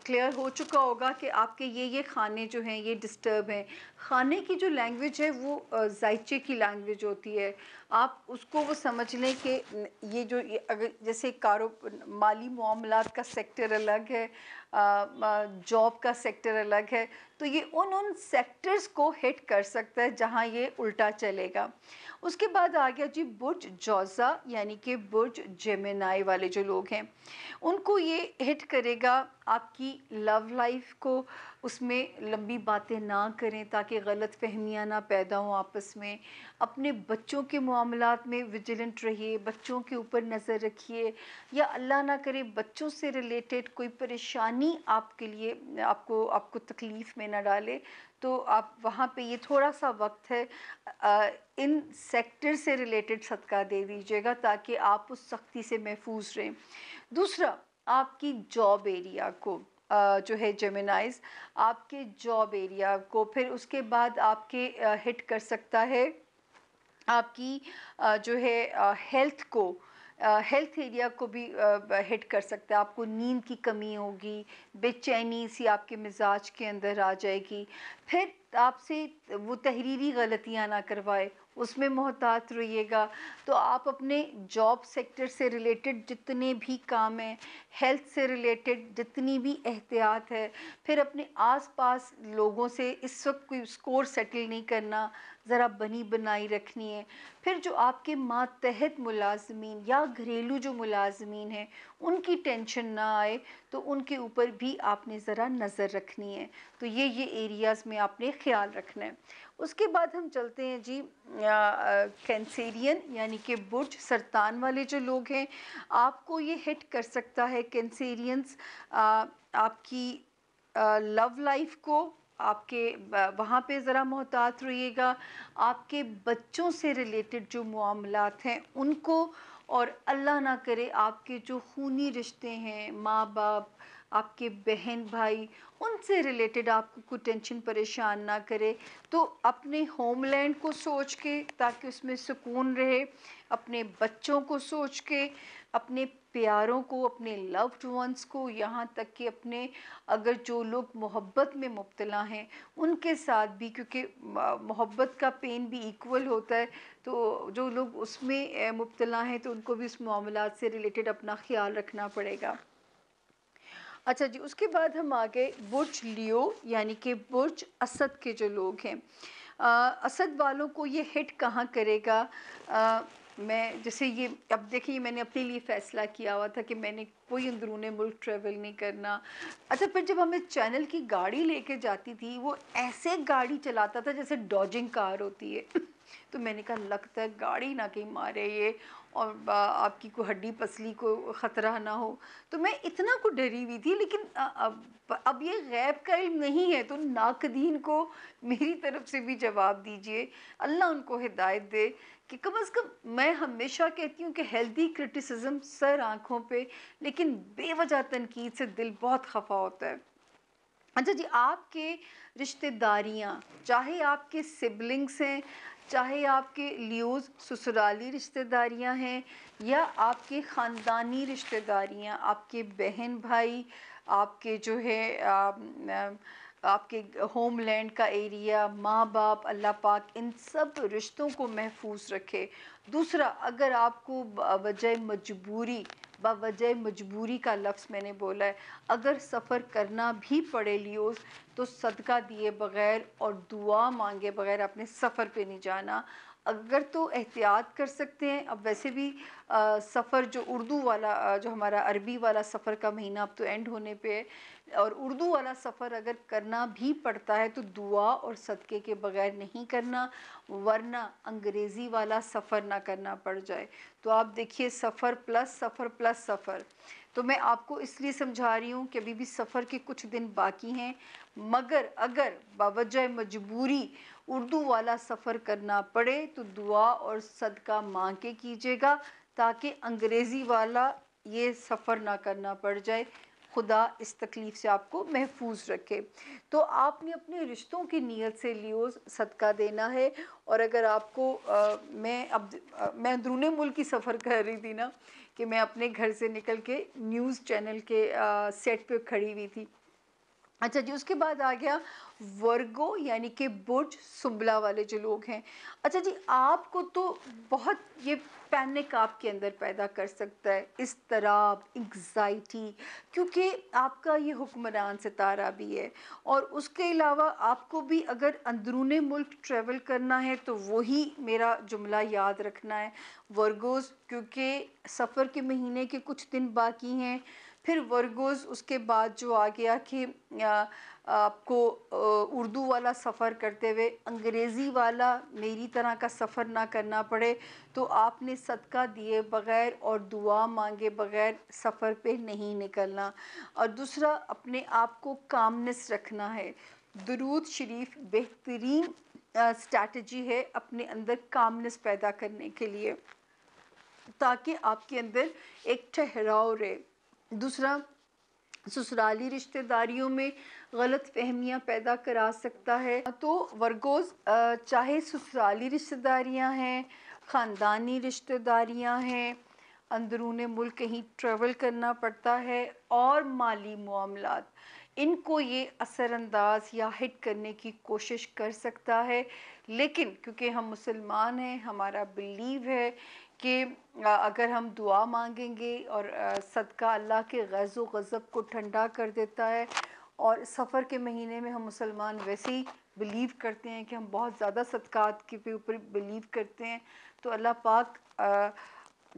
کلیئر ہو چکا ہوگا کہ آپ کے یہ یہ کھانے جو ہیں، یہ ڈسٹرب ہیں۔ کھانے کی جو لینگویج ہے، وہ ذائچے کی لینگویج ہوتی ہے۔ آپ اس کو وہ سمجھ لیں کہ یہ جو اگر جیسے کارو، مالی معاملات کا سیکٹر الگ ہے جاب کا سیکٹر الگ ہے۔ تو یہ ان ان سیکٹرز کو ہٹ کر سکتا ہے جہاں یہ الٹا چلے گا۔ اس کے بعد آ گیا جی برج جوزا یعنی کہ برج جیمنائی والے جو لوگ ہیں، ان کو یہ ہٹ کرے گا۔ آپ کی لو لائف کو اس میں لمبی باتیں نہ کریں تاکہ غلط فہمیاں نہ پیدا ہوں آپس میں۔ اپنے بچوں کے معاملات میں ویجیلنٹ رہیے، بچوں کے اوپر نظر رکھیے۔ یا اللہ نہ کرے بچوں سے ریلیٹڈ کوئی پریشانی آپ کے لیے، آپ کو آپ کو تکلیف میں نہ ڈالے۔ تو آپ وہاں پہ یہ تھوڑا سا وقت ہے ان سیکٹر سے ریلیٹڈ صدقہ دے دیجیے گا تاکہ آپ اس سختی سے محفوظ رہیں۔ دوسرا آپ کی جاب ایریا کو جو ہے جیمنائز آپ کے جاب ایریا کو پھر اس کے بعد آپ کے ہٹ کر سکتا ہے۔ آپ کی جو ہے ہیلتھ کو ہیلتھ ایریا کو بھی ہٹ کر سکتا ہے۔ آپ کو نیند کی کمی ہوگی، بے چینی سی آپ کے مزاج کے اندر آ جائے گی۔ پھر آپ سے وہ تحریری غلطیاں نہ کروائے۔ اس میں محتاط رہیے گا۔ تو آپ اپنے جاب سیکٹر سے ریلیٹڈ جتنے بھی کام ہیں ہیلتھ سے ریلیٹڈ جتنی بھی احتیاط ہے، پھر اپنے آس پاس لوگوں سے اس وقت کوئی اسکور سیٹل نہیں کرنا، ذرا بنی بنائی رکھنی ہے۔ پھر جو آپ کے ماتحت ملازمین یا گھریلو جو ملازمین ہیں، ان کی ٹینشن نہ آئے تو ان کے اوپر بھی آپ نے ذرا نظر رکھنی ہے۔ تو یہ یہ ایریاز میں آپ نے خیال رکھنا ہے۔ اس کے بعد ہم چلتے ہیں جی کینسیرین یعنی کہ برج، سرطان والے جو لوگ ہیں، آپ کو یہ ہٹ کر سکتا ہے کینسیرینز آپ کی لو لائف کو، آپ کے وہاں پہ ذرا محتاط رہیے گا، آپ کے بچوں سے ریلیٹڈ جو معاملات ہیں، ان کو، اور اللہ نہ کرے آپ کے جو خونی رشتے ہیں، ماں باپ آپ کے بہن بھائی، ان سے ریلیٹڈ آپ کو کوئی ٹینشن پریشان نہ کرے۔ تو اپنے ہوم لینڈ کو سوچ کے، تاکہ اس میں سکون رہے۔ اپنے بچوں کو سوچ کے، اپنے پیاروں کو، اپنے لوڈ ونس کو، یہاں تک کہ اپنے، اگر جو لوگ محبت میں مبتلا ہیں، ان کے ساتھ بھی، کیونکہ محبت کا پین بھی ایکول ہوتا ہے۔ تو جو لوگ اس میں مبتلا ہیں، تو ان کو بھی اس معاملات سے ریلیٹڈ اپنا خیال رکھنا پڑے گا۔ اچھا جی اس کے بعد ہم آگے برج لیو یعنی کہ برج اسد کے جو لوگ ہیں اسد والوں کو یہ ہٹ کہاں کرے گا؟ میں جیسے یہ، اب دیکھیں میں نے اپنے لیے فیصلہ کیا ہوا تھا کہ میں نے کوئی اندرون ملک ٹریول نہیں کرنا۔ اچھا پھر جب ہمیں چینل کی گاڑی لے کے جاتی تھی، وہ ایسے گاڑی چلاتا تھا جیسے ڈوجنگ کار ہوتی ہے۔ تو میں نے کہا، لگتا ہے گاڑی نہ کہیں مارے یہ۔ اور آپ کی کوئی ہڈی پسلی کو خطرہ نہ ہو۔ تو میں اتنا کو ڈری ہوئی تھی، لیکن اب یہ غیب کا علم نہیں ہے تو ناقدین کو میری طرف سے بھی جواب دیجیے۔ اللہ ان کو ہدایت دے کہ کم از کم میں ہمیشہ کہتی ہوں کہ ہیلدی کرٹیسزم سر آنکھوں پہ، لیکن بے وجہ تنقید سے دل بہت خفا ہوتا ہے۔ اچھا جی آپ کے رشتہ داریاں، چاہے آپ کے سبلنگس ہیں چاہے آپ کے لیوز سسرالی رشتہ داریاں ہیں یا آپ کے خاندانی رشتہ داریاں، آپ کے بہن بھائی، آپ کے جو ہے آپ کے ہوم لینڈ کا ایریا، ماں باپ، اللہ پاک، ان سب رشتوں کو محفوظ رکھے۔ دوسرا، اگر آپ کو وجہ مجبوری باوجہ مجبوری کا لفظ میں نے بولا ہے۔ اگر سفر کرنا بھی پڑے لیوز تو صدقہ دیے بغیر اور دعا مانگے بغیر اپنے سفر پہ نہیں جانا۔ اگر تو احتیاط کر سکتے ہیں۔ اب ویسے بھی سفر جو اردو والا جو ہمارا عربی والا سفر کا مہینہ اب تو اینڈ ہونے پہ ہے، اور اردو والا سفر اگر کرنا بھی پڑتا ہے تو دعا اور صدقے کے بغیر نہیں کرنا، ورنہ انگریزی والا سفر نہ کرنا پڑ جائے۔ تو آپ دیکھیے، سفر پلس سفر پلس سفر۔ تو میں آپ کو اس لیے سمجھا رہی ہوں کہ ابھی بھی سفر کے کچھ دن باقی ہیں، مگر اگر باوجہ مجبوری اردو والا سفر کرنا پڑے تو دعا اور صدقہ مانگ کے کیجیے گا تاکہ انگریزی والا یہ سفر نہ کرنا پڑ جائے۔ خدا اس تکلیف سے آپ کو محفوظ رکھے۔ تو آپ نے اپنے رشتوں کی نیت سے لیوز صدقہ دینا ہے۔ اور اگر آپ کو میں اب میں اندرون ملک کی سفر کر رہی تھی نا، کہ میں اپنے گھر سے نکل کے نیوز چینل کے سیٹ پہ کھڑی ہوئی تھی۔ اچھا جی اس کے بعد آ گیا ورگو یعنی کہ برج سنبلا والے جو لوگ ہیں۔ اچھا جی آپ کو تو بہت یہ پینک آپ کے اندر پیدا کر سکتا ہے، اضطراب انگزائٹی کیونکہ آپ کا یہ حکمران ستارہ بھی ہے۔ اور اس کے علاوہ آپ کو بھی اگر اندرون ملک ٹریول کرنا ہے تو وہی میرا جملہ یاد رکھنا ہے۔ ورگوز، کیونکہ سفر کے مہینے کے کچھ دن باقی ہیں۔ پھر ورگوز اس کے بعد جو آ گیا کہ آپ کو اردو والا سفر کرتے ہوئے انگریزی والا میری طرح کا سفر نہ کرنا پڑے تو آپ نے صدقہ دیے بغیر اور دعا مانگے بغیر سفر پہ نہیں نکلنا۔ اور دوسرا، اپنے آپ کو کامنس رکھنا ہے۔ درود شریف بہترین اسٹریٹجی ہے اپنے اندر کامنس پیدا کرنے کے لیے تاکہ آپ کے اندر ایک ٹھہراؤ رہے۔ دوسرا، سسرالی رشتہ داریوں میں غلط فہمیاں پیدا کرا سکتا ہے۔ تو ورگوز چاہے سسرالی رشتہ داریاں ہیں، خاندانی رشتہ داریاں ہیں اندرون ملک کہیں ٹریول کرنا پڑتا ہے اور مالی معاملات، ان کو یہ اثر انداز یا ہٹ کرنے کی کوشش کر سکتا ہے۔ لیکن کیونکہ ہم مسلمان ہیں، ہمارا بلیو ہے کہ اگر ہم دعا مانگیں گے اور صدقہ اللہ کے غیظ و غضب کو ٹھنڈا کر دیتا ہے اور سفر کے مہینے میں ہم مسلمان ویسے ہی بلیو کرتے ہیں کہ ہم بہت زیادہ صدقات کے اوپر بلیو کرتے ہیں، تو اللہ پاک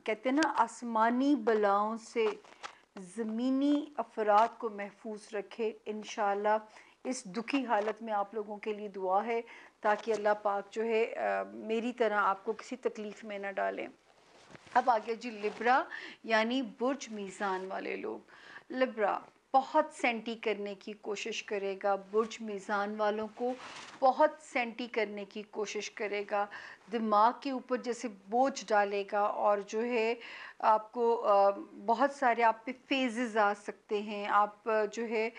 کہتے ہیں نا، آسمانی بلاؤں سے زمینی افراد کو محفوظ رکھے۔ انشاءاللہ اس دکھی حالت میں آپ لوگوں کے لیے دعا ہے تاکہ اللہ پاک جو ہے میری طرح آپ کو کسی تکلیف میں نہ ڈالیں اب آگے جی لبرا یعنی برج میزان والے لوگ۔ لبرا، بہت سینٹی کرنے کی کوشش کرے گا۔ برج میزان والوں کو بہت سینٹی کرنے کی کوشش کرے گا۔ دماغ کے اوپر جیسے بوجھ ڈالے گا اور جو ہے، آپ کو بہت سارے آپ پہ فیزز آ سکتے ہیں۔ آپ، جو ہے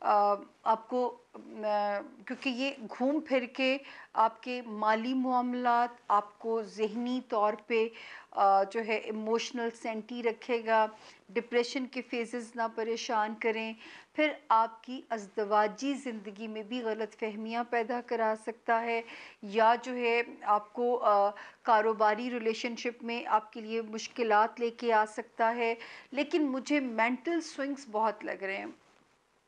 آپ کو کیونکہ یہ گھوم پھر کے آپ کے مالی معاملات، آپ کو ذہنی طور پہ جو ہے ایموشنل سینٹی رکھے گا ڈپریشن کے فیزز نہ پریشان کریں، پھر آپ کی ازدواجی زندگی میں بھی غلط فہمیاں پیدا کرا سکتا ہے، یا جو ہے آپ کو کاروباری ریلیشن شپ میں آپ کے لیے مشکلات لے کے آ سکتا ہے۔ لیکن مجھے مینٹل سوئنگس بہت لگ رہے ہیں۔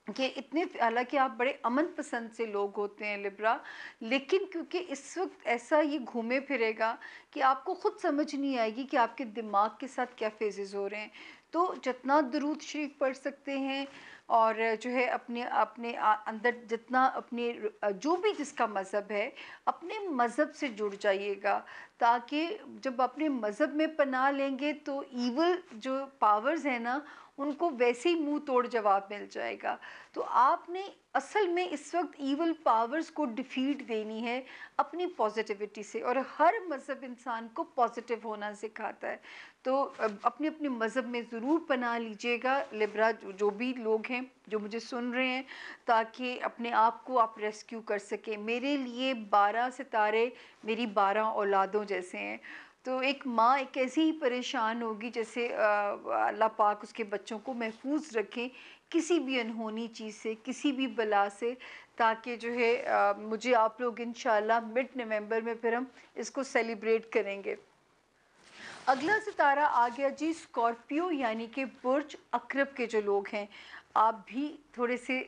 کہ اتنے حالانکہ آپ بڑے امن پسند سے لوگ ہوتے ہیں لبرا، لیکن کیونکہ اس وقت ایسا یہ گھومے پھرے گا کہ آپ کو خود سمجھ نہیں آئے گی کہ آپ کے دماغ کے ساتھ کیا فیزز ہو رہے ہیں۔ تو جتنا درود شریف پڑھ سکتے ہیں اور جو ہے اپنے اپنے اندر جتنا اپنے جو بھی جس کا مذہب ہے، اپنے مذہب سے جڑ جائیے گا تاکہ جب اپنے مذہب میں پناہ لیں گے تو ایول جو پاورز ہیں نا ان کو ویسے ہی منہ توڑ جواب مل جائے گا۔ تو آپ نے اصل میں اس وقت ایول پاورز کو ڈیفیٹ دینی ہے اپنی پازیٹیوٹی سے اور ہر مذہب انسان کو پازیٹیو ہونا سکھاتا ہے۔ تو اپنے اپنے مذہب میں ضرور پناہ لیجیے گا لبرا جو بھی لوگ ہیں جو مجھے سن رہے ہیں تاکہ اپنے آپ کو آپ ریسکیو کر سکیں۔ میرے لیے بارہ ستارے میری بارہ اولادوں جیسے ہیں۔ تو ایک ماں ایک ایسی ہی پریشان ہوگی جیسے اللہ پاک اس کے بچوں کو محفوظ رکھیں کسی بھی انہونی چیز سے، کسی بھی بلا سے، تاکہ جو ہے مجھے آپ لوگ انشاءاللہ مڈ نومبر میں پھر ہم اس کو سیلیبریٹ کریں گے۔ اگلا ستارہ آ گیا جی اسکارپیو یعنی کہ برج اکرب کے جو لوگ ہیں۔ آپ بھی تھوڑے سے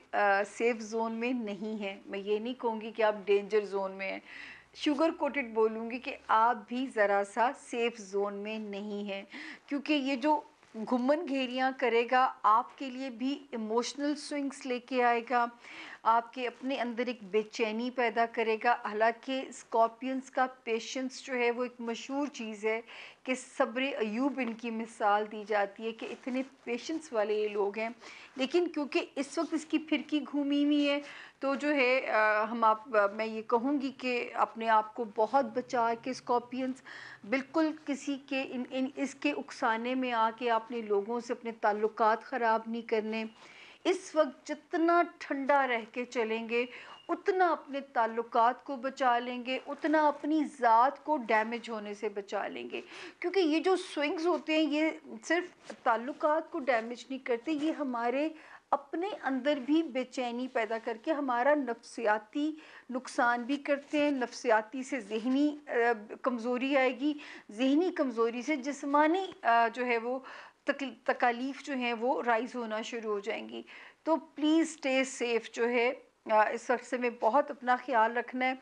سیف زون میں نہیں ہیں۔ میں یہ نہیں کہوں گی کہ آپ ڈینجر زون میں ہیں۔ شوگر کوٹڈ بولوں گی کہ آپ بھی ذرا سا سیف زون میں نہیں ہیں، کیونکہ یہ جو گھمن گھیریاں کرے گا، آپ کے لیے بھی ایموشنل سوئنگس لے کے آئے گا، آپ کے اپنے اندر ایک بے چینی پیدا کرے گا۔ حالانکہ اسکارپینس کا پیشنس جو ہے وہ ایک مشہور چیز ہے۔ کہ صبر ایوب ان کی مثال دی جاتی ہے کہ اتنے پیشنس والے یہ لوگ ہیں۔ لیکن کیونکہ اس وقت اس کی پھرکی گھومی ہوئی ہے، تو جو ہے ہم آپ، میں یہ کہوں گی کہ اپنے آپ کو بہت بچا کے اسکارپینس بالکل کسی کے، ان ان، اس کے اکسانے میں آ کے اپنے لوگوں سے اپنے تعلقات خراب نہیں کرنے۔ اس وقت جتنا ٹھنڈا رہ کے چلیں گے اتنا اپنے تعلقات کو بچا لیں گے، اتنا اپنی ذات کو ڈیمیج ہونے سے بچا لیں گے۔ کیونکہ یہ جو سوئنگز ہوتے ہیں، یہ صرف تعلقات کو ڈیمیج نہیں کرتے، یہ ہمارے اپنے اندر بھی بے چینی پیدا کر کے ہمارا نفسیاتی نقصان بھی کرتے ہیں، نفسیاتی سے ذہنی کمزوری آئے گی۔ ذہنی کمزوری سے جسمانی جو ہے وہ تکالیف جو ہیں وہ رائز ہونا شروع ہو جائیں گی۔ تو پلیز اسٹے سیف جو ہے۔ اس عرصے میں بہت اپنا خیال رکھنا ہے۔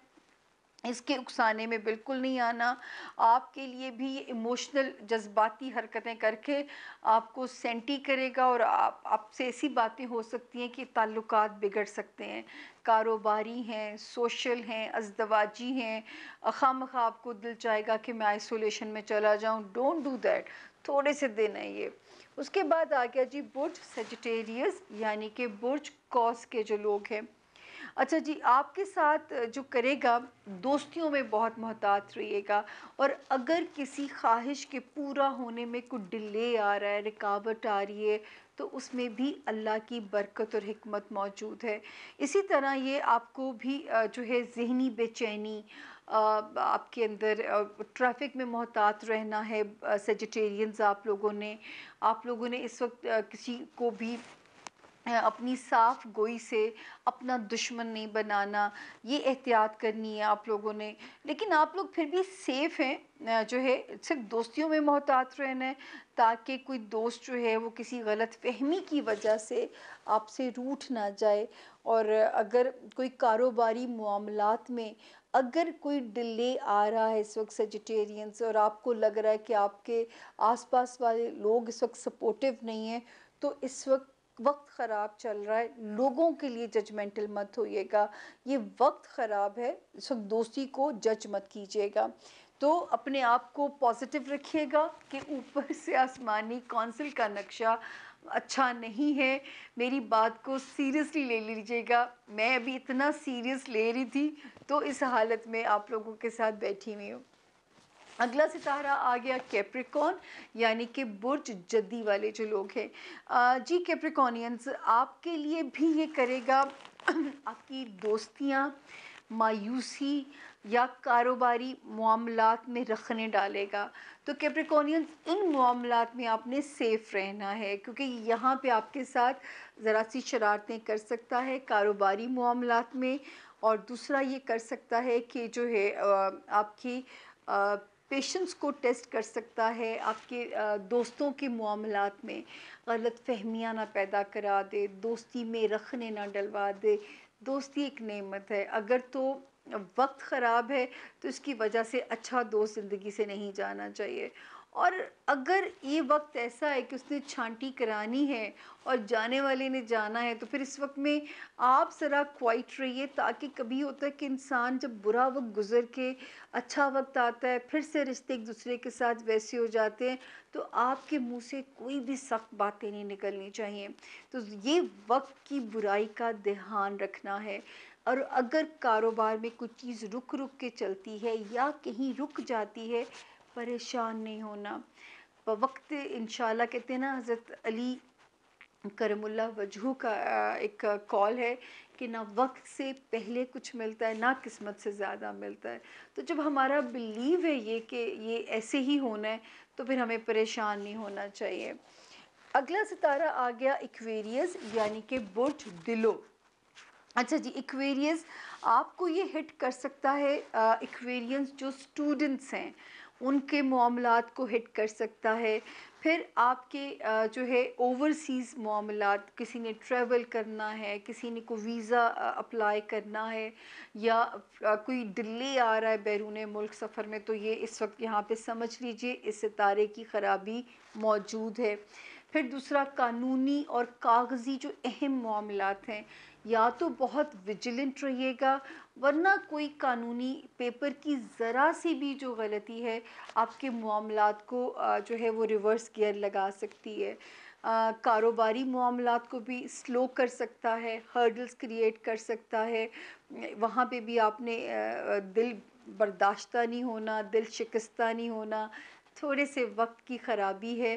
اس کے اکسانے میں بالکل نہیں آنا۔ آپ کے لیے بھی یہ ایموشنل جذباتی حرکتیں کر کے آپ کو سینٹی کرے گا اور آپ آپ سے ایسی باتیں ہو سکتی ہیں کہ تعلقات بگڑ سکتے ہیں۔ کاروباری ہیں، سوشل ہیں، ازدواجی ہیں۔ خواہ مخواہ آپ کو دل چاہے گا کہ میں آئسولیشن میں چلا جاؤں۔ ڈونٹ ڈو دیٹ تھوڑے سے دن ہیں یہ۔ اس کے بعد آ گیا جی برج سیجیٹیریس یعنی کہ برج کوس کے جو لوگ ہیں۔ اچھا جی آپ کے ساتھ جو کرے گا، دوستیوں میں بہت محتاط رہیے گا۔ اور اگر کسی خواہش کے پورا ہونے میں کوئی ڈلے آ رہا ہے، رکاوٹ آ رہی ہے، تو اس میں بھی اللہ کی برکت اور حکمت موجود ہے۔ اسی طرح یہ آپ کو بھی جو ہے ذہنی بے چینی آپ کے اندر ٹریفک میں محتاط رہنا ہے سیجیٹیرینز آپ لوگوں نے، آپ لوگوں نے اس وقت کسی کو بھی اپنی صاف گوئی سے اپنا دشمن نہیں بنانا، یہ احتیاط کرنی ہے آپ لوگوں نے۔ لیکن آپ لوگ پھر بھی سیف ہیں، جو ہے، صرف دوستیوں میں محتاط رہنا ہے، تاکہ کوئی دوست جو ہے، وہ کسی غلط فہمی کی وجہ سے آپ سے روٹ نہ جائے۔ اور اگر کوئی کاروباری معاملات میں اگر کوئی ڈلے آ رہا ہے اس وقت سیجیٹیرینس اور آپ کو لگ رہا ہے کہ آپ کے آس پاس والے لوگ اس وقت سپورٹیو نہیں ہیں، تو اس وقت وقت خراب چل رہا ہے، لوگوں کے لیے ججمنٹل مت ہوئیے گا۔ یہ وقت خراب ہے اس وقت دوستی کو جج مت کیجیے گا۔ تو اپنے آپ کو پازیٹیو رکھیے گا کہ اوپر سے آسمانی کونسل کا نقشہ اچھا نہیں ہے۔ میری بات کو سیریسلی لے لیجیے گا۔ میں ابھی اتنا سیریس لے رہی تھی تو اس حالت میں آپ لوگوں کے ساتھ بیٹھی ہوئی ہوں۔ اگلا ستارہ آ گیا کیپریکون یعنی کہ برج جدی والے جو لوگ ہیں۔ جی کیپریکونینز آپ کے لیے بھی یہ کرے گا۔ آپ کی دوستیاں، مایوسی یا کاروباری معاملات میں رکھنے ڈالے گا۔ تو کیپریکونینز ان معاملات میں آپ نے سیف رہنا ہے، کیونکہ یہاں پہ آپ کے ساتھ ذرا سی شرارتیں کر سکتا ہے کاروباری معاملات میں۔ اور دوسرا یہ کر سکتا ہے کہ جو ہے آپ کی پیشنس کو ٹیسٹ کر سکتا ہے، آپ کے دوستوں کے معاملات میں غلط فہمیاں نہ پیدا کرا دے، دوستی میں رکھنے نہ ڈلوا دے، دوستی ایک نعمت ہے۔ اگر تو وقت خراب ہے تو اس کی وجہ سے اچھا دوست زندگی سے نہیں جانا چاہیے۔ اور اگر یہ وقت ایسا ہے کہ اس نے چھانٹی کرانی ہے اور جانے والے نے جانا ہے، تو پھر اس وقت میں آپ ذرا کوائٹ رہیے تاکہ کبھی ہوتا ہے کہ انسان جب برا وقت گزر کے اچھا وقت آتا ہے، پھر سے رشتے ایک دوسرے کے ساتھ ویسے ہو جاتے ہیں، تو آپ کے منہ سے کوئی بھی سخت باتیں نہیں نکلنی چاہیے۔ تو یہ وقت کی برائی کا دھیان رکھنا ہے۔ اور اگر کاروبار میں کچھ چیز رک رک کے چلتی ہے یا کہیں رک جاتی ہے پریشان نہیں ہونا۔ وقت انشاءاللہ کہتے ہیں نا، حضرت علی کرم اللہ وجہ کا ایک کال ہے کہ نہ وقت سے پہلے کچھ ملتا ہے، نہ قسمت سے زیادہ ملتا ہے۔ تو جب ہمارا بلیو ہے یہ کہ یہ ایسے ہی ہونا ہے، تو پھر ہمیں پریشان نہیں ہونا چاہیے۔ اگلا ستارہ آ گیا ایکویریس یعنی کہ برج دلو اچھا جی ایکویریس آپ کو یہ ہٹ کر سکتا ہے ایکویرینس جو اسٹوڈنٹس ہیں۔ ان کے معاملات کو ہٹ کر سکتا ہے۔ پھر آپ کے جو ہے اوورسیز معاملات، کسی نے ٹریول کرنا ہے، کسی نے کو ویزا اپلائی کرنا ہے یا کوئی ڈلے آ رہا ہے بیرون ملک سفر میں، تو یہ اس وقت یہاں پہ سمجھ لیجیے، اس ستارے کی خرابی موجود ہے۔ پھر دوسرا، قانونی اور کاغذی جو اہم معاملات ہیں یا تو بہت وجلنٹ رہیے گا، ورنہ کوئی قانونی پیپر کی ذرا سی بھی جو غلطی ہے، آپ کے معاملات کو جو ہے وہ ریورس گیئر لگا سکتی ہے۔ کاروباری معاملات کو بھی سلو کر سکتا ہے ہرڈلز کریٹ کر سکتا ہے۔ وہاں پہ بھی آپ نے دل برداشتہ نہیں ہونا، دل شکستہ نہیں ہونا، تھوڑے سے وقت کی خرابی ہے۔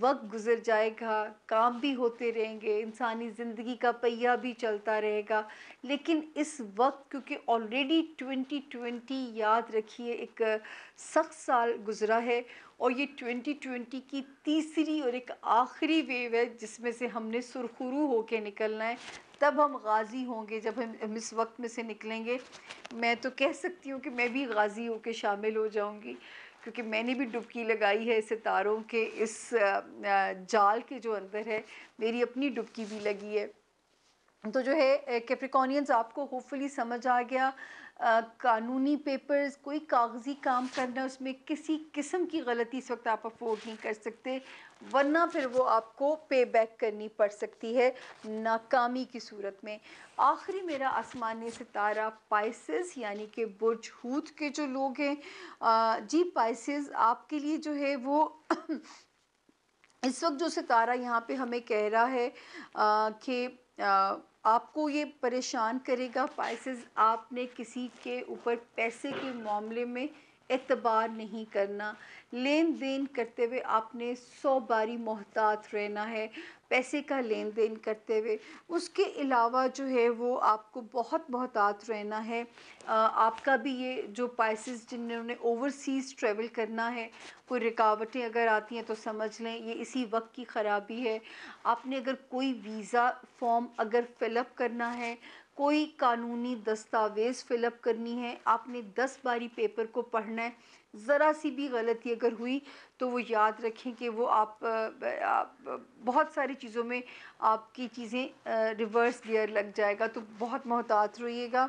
وقت گزر جائے گا، کام بھی ہوتے رہیں گے، انسانی زندگی کا پہیہ بھی چلتا رہے گا۔ لیکن اس وقت، کیونکہ آلریڈی ٹوینٹی ٹوینٹی یاد رکھیے، ایک سخت سال گزرا ہے اور یہ ٹوینٹی ٹوینٹی کی تیسری اور ایک آخری ویو ہے جس میں سے ہم نے سرخرو ہو کے نکلنا ہے۔ تب ہم غازی ہوں گے، جب ہم اس وقت میں سے نکلیں گے۔ میں تو کہہ سکتی ہوں کہ میں بھی غازی ہو کے شامل ہو جاؤں گی۔ کیونکہ میں نے بھی ڈبکی لگائی ہے ستاروں کے، اس جال کے جو اندر ہے، میری اپنی ڈبکی بھی لگی ہے۔ تو جو ہے کیپریکونینز آپ کو ہوپفلی سمجھ آ گیا۔ قانونی پیپرز کوئی کاغذی کام کرنا، اس میں کسی قسم کی غلطی اس وقت آپ افورڈ نہیں کر سکتے، ورنہ پھر وہ آپ کو پے بیک کرنی پڑ سکتی ہے ناکامی کی صورت میں۔ آخری میرا آسمانی ستارہ پائسز یعنی کہ برج ہوت کے جو لوگ ہیں جی پائسز آپ کے لیے جو ہے وہ اس وقت جو ستارہ یہاں پہ ہمیں کہہ رہا ہے کہ آپ کو یہ پریشان کرے گا پائسز آپ نے کسی کے اوپر پیسے کے معاملے میں اعتبار نہیں کرنا۔ لین دین کرتے ہوئے آپ نے سو باری محتاط رہنا ہے، پیسے کا لین دین کرتے ہوئے۔ اس کے علاوہ جو ہے وہ آپ کو بہت محتاط رہنا ہے۔ آپ کا بھی یہ جو پائسز جنہوں نے اوورسیز ٹریول کرنا ہے، کوئی رکاوٹیں اگر آتی ہیں تو سمجھ لیں، یہ اسی وقت کی خرابی ہے۔ آپ نے اگر کوئی ویزا فارم اگر فل اپ کرنا ہے کوئی قانونی دستاویز فل اپ کرنی ہے، آپ نے دس باری پیپر کو پڑھنا ہے، ذرا سی بھی غلطی اگر ہوئی تو وہ یاد رکھیں کہ وہ آپ، بہت ساری چیزوں میں آپ کی چیزیں ریورس گیئر لگ جائے گا تو بہت محتاط رہیے گا۔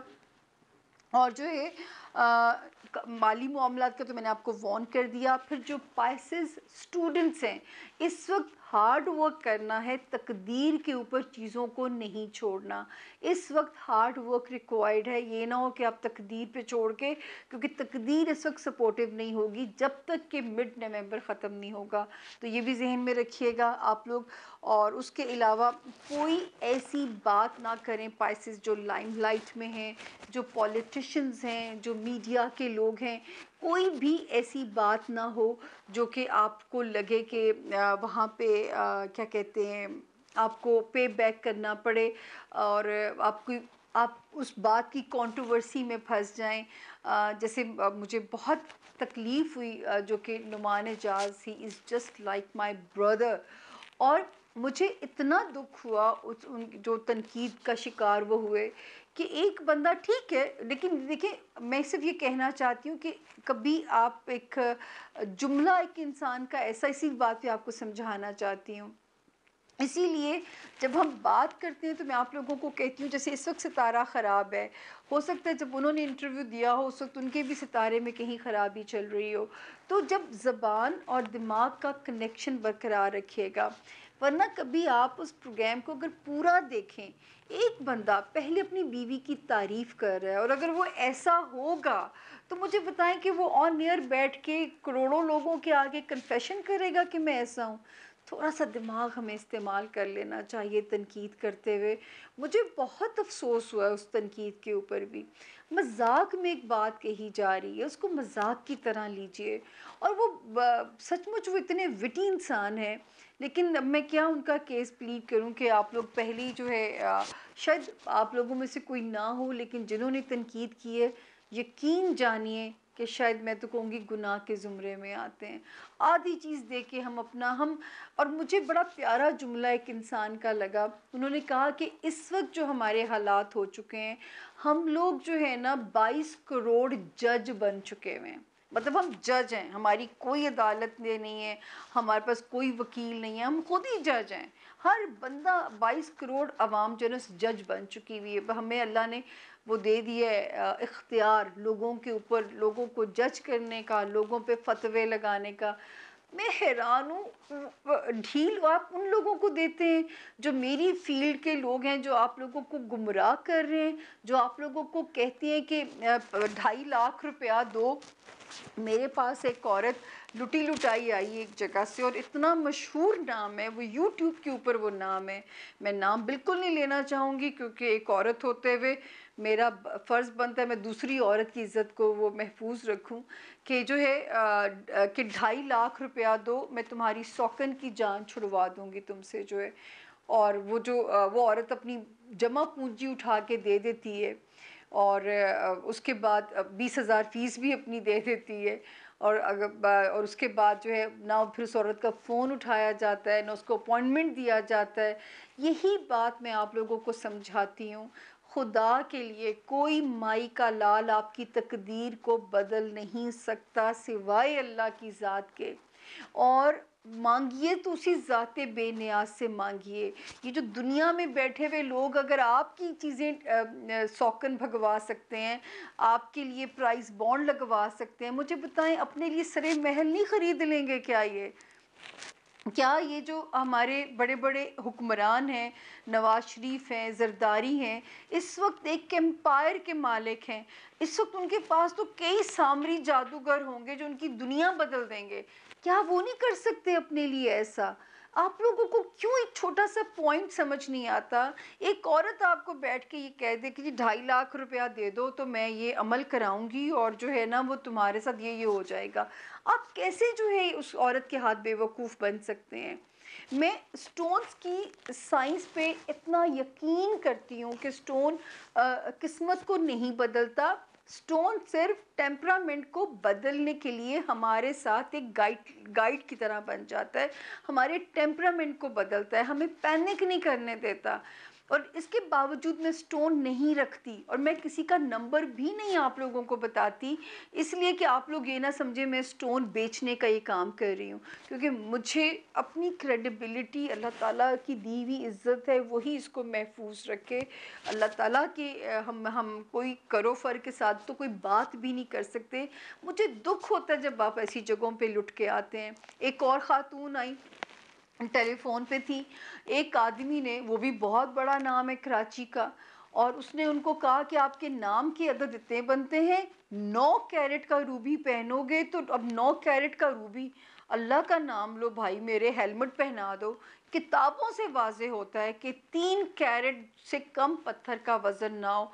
اور جو ہے مالی معاملات کا تو میں نے آپ کو وارن کر دیا۔ پھر جو پائسز اسٹوڈنٹس ہیں، اس وقت ہارڈ ورک کرنا ہے، تقدیر کے اوپر چیزوں کو نہیں چھوڑنا۔ اس وقت ہارڈ ورک ریکوائرڈ ہے۔ یہ نہ ہو کہ آپ تقدیر پہ چھوڑ کے، کیونکہ تقدیر اس وقت سپورٹیو نہیں ہوگی جب تک کہ مڈ نومبر ختم نہیں ہوگا۔ تو یہ بھی ذہن میں رکھیے گا آپ لوگ۔ اور اس کے علاوہ کوئی ایسی بات نہ کریں پائسز جو لائم لائٹ میں ہیں، جو پولیٹیشنز ہیں، جو میڈیا کے لوگ ہیں، کوئی بھی ایسی بات نہ ہو جو کہ آپ کو لگے کہ وہاں پہ کیا کہتے ہیں، آپ کو پے بیک کرنا پڑے اور آپ کو آپ اس بات کی کانٹروورسی میں پھنس جائیں۔ جیسے مجھے بہت تکلیف ہوئی جو کہ Noman jazz he is just like my brother اور مجھے اتنا دکھ ہوا اس ان جو تنقید کا شکار وہ ہوئے کہ ایک بندہ ٹھیک ہے، لیکن دیکھیں، میں صرف یہ کہنا چاہتی ہوں کہ کبھی آپ ایک جملہ ایک انسان کا ایسا اسی بات پہ آپ کو سمجھانا چاہتی ہوں۔ اسی لیے جب ہم بات کرتے ہیں تو میں آپ لوگوں کو کہتی ہوں، جیسے اس وقت ستارہ خراب ہے، ہو سکتا ہے جب انہوں نے انٹرویو دیا ہو، اس وقت ان کے بھی ستارے میں کہیں خرابی چل رہی ہو۔ تو جب زبان اور دماغ کا کنیکشن برقرار رکھیے گا ورنہ کبھی آپ اس پروگرام کو اگر پورا دیکھیں، ایک بندہ پہلے اپنی بیوی کی تعریف کر رہا ہے اور اگر وہ ایسا ہوگا تو مجھے بتائیں کہ وہ آن ایئر بیٹھ کے کروڑوں لوگوں کے آگے کنفیشن کرے گا کہ میں ایسا ہوں۔ تھوڑا سا دماغ ہمیں استعمال کر لینا چاہیے تنقید کرتے ہوئے۔ مجھے بہت افسوس ہوا ہے اس تنقید کے اوپر بھی۔ مذاق میں ایک بات کہی جا رہی ہے، اس کو مذاق کی طرح لیجیے۔ اور وہ سچ مچ وہ اتنے وٹی انسان ہیں، لیکن اب میں کیا ان کا کیس پلیٹ کروں کہ آپ لوگ پہلی جو ہے شاید آپ لوگوں میں سے کوئی نہ ہو، لیکن جنہوں نے تنقید کی ہے، یقین جانیے کہ شاید میں تو کہوں گی گناہ کے زمرے میں آتے ہیں۔ آدھی چیز دے کے ہم اپنا، ہم، اور مجھے بڑا پیارا جملہ ایک انسان کا لگا۔ انہوں نے کہا کہ اس وقت جو ہمارے حالات ہو چکے ہیں، ہم لوگ جو ہے نا بائیس کروڑ جج بن چکے ہوئے ہیں۔ مطلب ہم جج ہیں، ہماری کوئی عدالت نہیں ہے، ہمارے پاس کوئی وکیل نہیں ہے، ہم خود ہی جج ہیں۔ ہر بندہ بائیس کروڑ عوام جو ہے نا جج بن چکی ہوئی ہے۔ ہمیں اللہ نے وہ دے دیا اختیار لوگوں کے اوپر، لوگوں کو جج کرنے کا، لوگوں پہ فتوے لگانے کا۔ میں حیران ہوں ڈھیل آپ ان لوگوں کو دیتے ہیں جو میری فیلڈ کے لوگ ہیں، جو آپ لوگوں کو گمراہ کر رہے ہیں، جو آپ لوگوں کو کہتے ہیں کہ ڈھائی لاکھ روپیہ دو۔ میرے پاس ایک عورت لٹی لٹائی آئی ایک جگہ سے، اور اتنا مشہور نام ہے، وہ یوٹیوب کے اوپر وہ نام ہے۔ میں نام بالکل نہیں لینا چاہوں گی، کیونکہ ایک عورت ہوتے ہوئے میرا فرض بنتا ہے میں دوسری عورت کی عزت کو وہ محفوظ رکھوں کہ جو ہے کہ ڈھائی لاکھ روپیہ دو، میں تمہاری سوکن کی جان چھڑوا دوں گی تم سے جو ہے۔ اور وہ جو وہ عورت اپنی جمع پونجی اٹھا کے دے دیتی ہے اور اس کے بعد بیس ہزار فیس بھی اپنی دے دیتی ہے۔ اور اور اس کے بعد جو ہے، نہ پھر اس عورت کا فون اٹھایا جاتا ہے، نہ اس کو اپوائنٹمنٹ دیا جاتا ہے۔ یہی بات میں آپ لوگوں کو سمجھاتی ہوں۔ خدا کے لیے کوئی مائی کا لال آپ کی تقدیر کو بدل نہیں سکتا سوائے اللہ کی ذات کے۔ اور مانگیے تو اسی ذات بے نیاز سے مانگیے۔ یہ جو دنیا میں بیٹھے ہوئے لوگ اگر آپ کی چیزیں سوکن بھگوا سکتے ہیں، آپ کے لیے پرائز بانڈ لگوا سکتے ہیں، مجھے بتائیں اپنے لیے سرے محل نہیں خرید لیں گے کیا یہ؟ کیا یہ جو ہمارے بڑے بڑے حکمران ہیں، نواز شریف ہیں، زرداری ہیں، اس وقت ایک امپائر کے مالک ہیں۔ اس وقت ان کے پاس تو کئی سامری جادوگر ہوں گے جو ان کی دنیا بدل دیں گے۔ کیا وہ نہیں کر سکتے اپنے لیے ایسا؟ آپ لوگوں کو کیوں ایک چھوٹا سا پوائنٹ سمجھ نہیں آتا؟ ایک عورت آپ کو بیٹھ کے یہ کہہ دے کہ جی ڈھائی لاکھ روپیہ دے دو تو میں یہ عمل کراؤں گی اور جو ہے نا وہ تمہارے ساتھ یہ یہ ہو جائے گا۔ آپ کیسے جو ہے اس عورت کے ہاتھ بے وقوف بن سکتے ہیں؟ میں سٹونز کی سائنس پہ اتنا یقین کرتی ہوں کہ سٹون قسمت کو نہیں بدلتا۔ سٹون صرف ٹیمپرامنٹ کو بدلنے کے لیے ہمارے ساتھ ایک گائیڈ گائیڈ کی طرح بن جاتا ہے۔ ہمارے ٹیمپرامنٹ کو بدلتا ہے، ہمیں پینک نہیں کرنے دیتا۔ اور اس کے باوجود میں سٹون نہیں رکھتی اور میں کسی کا نمبر بھی نہیں آپ لوگوں کو بتاتی، اس لیے کہ آپ لوگ یہ نہ سمجھے میں سٹون بیچنے کا یہ کام کر رہی ہوں۔ کیونکہ مجھے اپنی کریڈیبلٹی اللہ تعالیٰ کی دی ہوئی عزت ہے، وہی اس کو محفوظ رکھے۔ اللہ تعالیٰ کے، ہم ہم کوئی کرو فر کے ساتھ تو کوئی بات بھی نہیں کر سکتے۔ مجھے دکھ ہوتا ہے جب آپ ایسی جگہوں پہ لٹ کے آتے ہیں۔ ایک اور خاتون آئی۔ ٹیلی فون پہ تھی۔ ایک آدمی نے، وہ بھی بہت بڑا نام ہے کراچی کا، اور اس نے ان کو کہا کہ آپ کے نام کی عدد اتنے بنتے ہیں، نو کیرٹ کا روبی پہنو گے تو اب نو کیرٹ کا روبی۔ اللہ کا نام لو بھائی، میرے ہیلمٹ پہنا دو۔ کتابوں سے واضح ہوتا ہے کہ تین کیرٹ سے کم پتھر کا وزن نہ ہو۔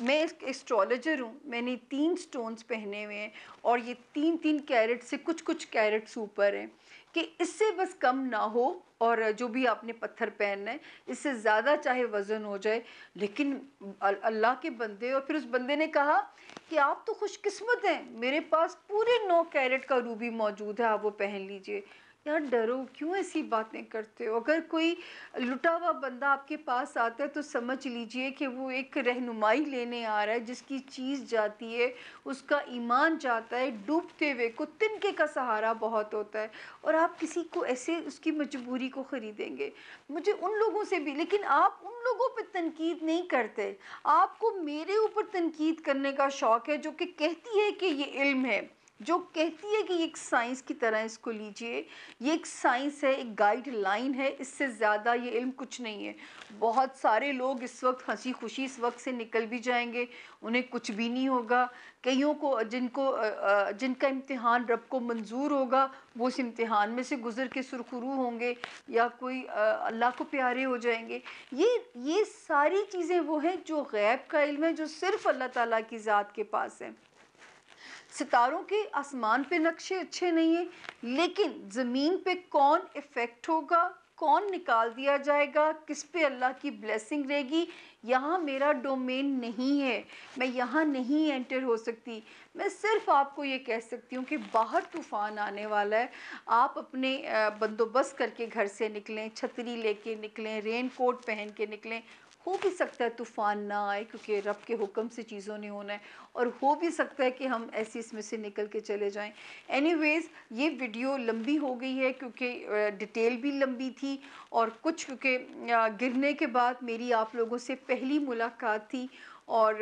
میں ایک اسٹرالوجر ہوں، میں نے تین سٹونز پہنے ہوئے ہیں، اور یہ تین تین کیرٹ سے کچھ کچھ کیرٹس اوپر ہیں۔ کہ اس سے بس کم نہ ہو اور جو بھی آپ نے پتھر پہننا ہے، اس سے زیادہ چاہے وزن ہو جائے۔ لیکن اللہ کے بندے اور پھر اس بندے نے کہا کہ آپ تو خوش قسمت ہیں، میرے پاس پورے نو کیرٹ کا روبی موجود ہے، آپ وہ پہن لیجیے۔ یار ڈرو، کیوں ایسی باتیں کرتے ہو؟ اگر کوئی لٹا ہوا بندہ آپ کے پاس آتا ہے تو سمجھ لیجیے کہ وہ ایک رہنمائی لینے آ رہا ہے، جس کی چیز جاتی ہے، اس کا ایمان جاتا ہے، ڈوبتے ہوئے کو تنکے کا سہارا بہت ہوتا ہے اور آپ کسی کو ایسے اس کی مجبوری کو خریدیں گے۔ مجھے ان لوگوں سے بھی، لیکن آپ ان لوگوں پہ تنقید نہیں کرتے۔ آپ کو میرے اوپر تنقید کرنے کا شوق ہے جو کہ کہتی ہے کہ یہ علم ہے۔ جو کہتی ہے کہ یہ ایک سائنس کی طرح اس کو لیجیے۔ یہ ایک سائنس ہے، ایک گائیڈ لائن ہے، اس سے زیادہ یہ علم کچھ نہیں ہے۔ بہت سارے لوگ اس وقت ہنسی خوشی، اس وقت سے نکل بھی جائیں گے۔ انہیں کچھ بھی نہیں ہوگا۔ کئیوں کو، جن کو، جن کا امتحان رب کو منظور ہوگا، وہ اس امتحان میں سے گزر کے سرخرو ہوں گے یا کوئی، اللہ کو پیارے ہو جائیں گے۔ یہ یہ ساری چیزیں وہ ہیں جو غیب کا علم ہے، جو صرف اللہ تعالیٰ کی ذات کے پاس ہے ستاروں کے آسمان پہ نقشے اچھے نہیں ہیں، لیکن زمین پہ کون افیکٹ ہوگا؟ کون نکال دیا جائے گا؟ کس پہ اللہ کی بلیسنگ رہے گی؟ یہاں میرا ڈومین نہیں ہے۔ میں یہاں نہیں انٹر ہو سکتی۔ میں صرف آپ کو یہ کہہ سکتی ہوں کہ باہر طوفان آنے والا ہے۔ آپ اپنے بندوبست کر کے گھر سے نکلیں، چھتری لے کے نکلیں رین کوٹ پہن کے نکلیں۔ ہو بھی سکتا ہے طوفان نہ آئے، کیونکہ رب کے حکم سے چیزوں نے ہونا ہے، اور ہو بھی سکتا ہے کہ ہم ایسی اس میں سے نکل کے چلے جائیں۔ اینی ویز یہ ویڈیو لمبی ہو گئی ہے کیونکہ ڈیٹیل بھی لمبی تھی، اور کچھ کیونکہ گرنے کے بعد میری آپ لوگوں سے پہلی ملاقات تھی، اور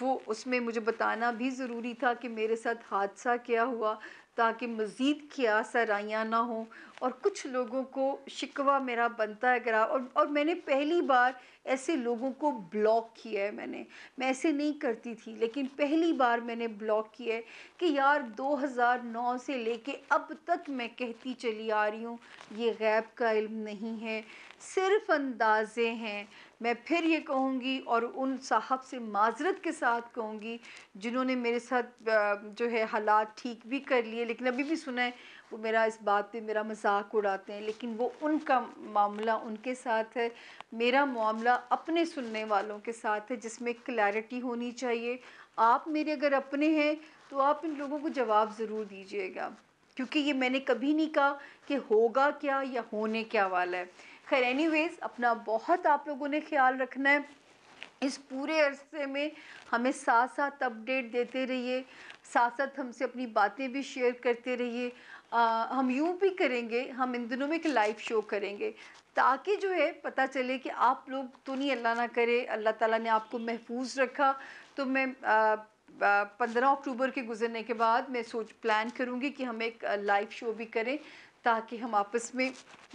وہ اس میں مجھے بتانا بھی ضروری تھا کہ میرے ساتھ حادثہ کیا ہوا۔ تاکہ مزید کیا سرائیاں نہ ہوں اور کچھ لوگوں کو شکوہ میرا بنتا ہے اگر اور اور میں نے پہلی بار ایسے لوگوں کو بلاک کیا ہے میں نے میں ایسے نہیں کرتی تھی، لیکن پہلی بار میں نے بلاک کیا ہے کہ یار دو ہزار نو سے لے کے اب تک میں کہتی چلی آ رہی ہوں، یہ غیب کا علم نہیں ہے، صرف اندازے ہیں۔ میں پھر یہ کہوں گی اور ان صاحب سے معذرت کے ساتھ کہوں گی جنہوں نے میرے ساتھ جو ہے حالات ٹھیک بھی کر لیے، لیکن ابھی بھی سنیں وہ میرا اس بات پہ میرا مذاق اڑاتے ہیں، لیکن وہ ان کا معاملہ ان کے ساتھ ہے، میرا معاملہ اپنے سننے والوں کے ساتھ ہے، جس میں کلیرٹی ہونی چاہیے۔ آپ میرے اگر اپنے ہیں تو آپ ان لوگوں کو جواب ضرور دیجیے گا، کیونکہ یہ میں نے کبھی نہیں کہا کہ ہوگا کیا یا ہونے کیا والا ہے۔ خیر اینی ویز اپنا بہت آپ لوگوں نے خیال رکھنا ہے۔ اس پورے عرصے میں ہمیں ساتھ ساتھ اپڈیٹ دیتے رہیے، ساتھ ساتھ ہم سے اپنی باتیں بھی شیئر کرتے رہیے۔ ہم یوں بھی کریں گے، ہم ان دنوں میں ایک لائیو شو کریں گے۔ تاکہ جو ہے، پتہ چلے کہ آپ لوگ تو نہیں اللہ نہ کرے، اللہ تعالیٰ نے آپ کو محفوظ رکھا۔ تو میں پندرہ اکتوبر کے گزرنے کے بعد میں سوچ پلان کروں گی کہ ہم ایک لائیو شو بھی کریں۔ تاکہ ہم آپس میں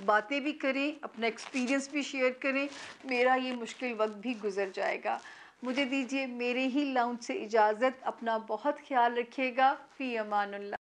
باتیں بھی کریں، اپنا ایکسپیرینس بھی شیئر کریں، میرا یہ مشکل وقت بھی گزر جائے گا۔ مجھے دیجیے میرے ہی لاؤنج سے اجازت، اپنا بہت خیال رکھیے گا۔ فی امان اللہ۔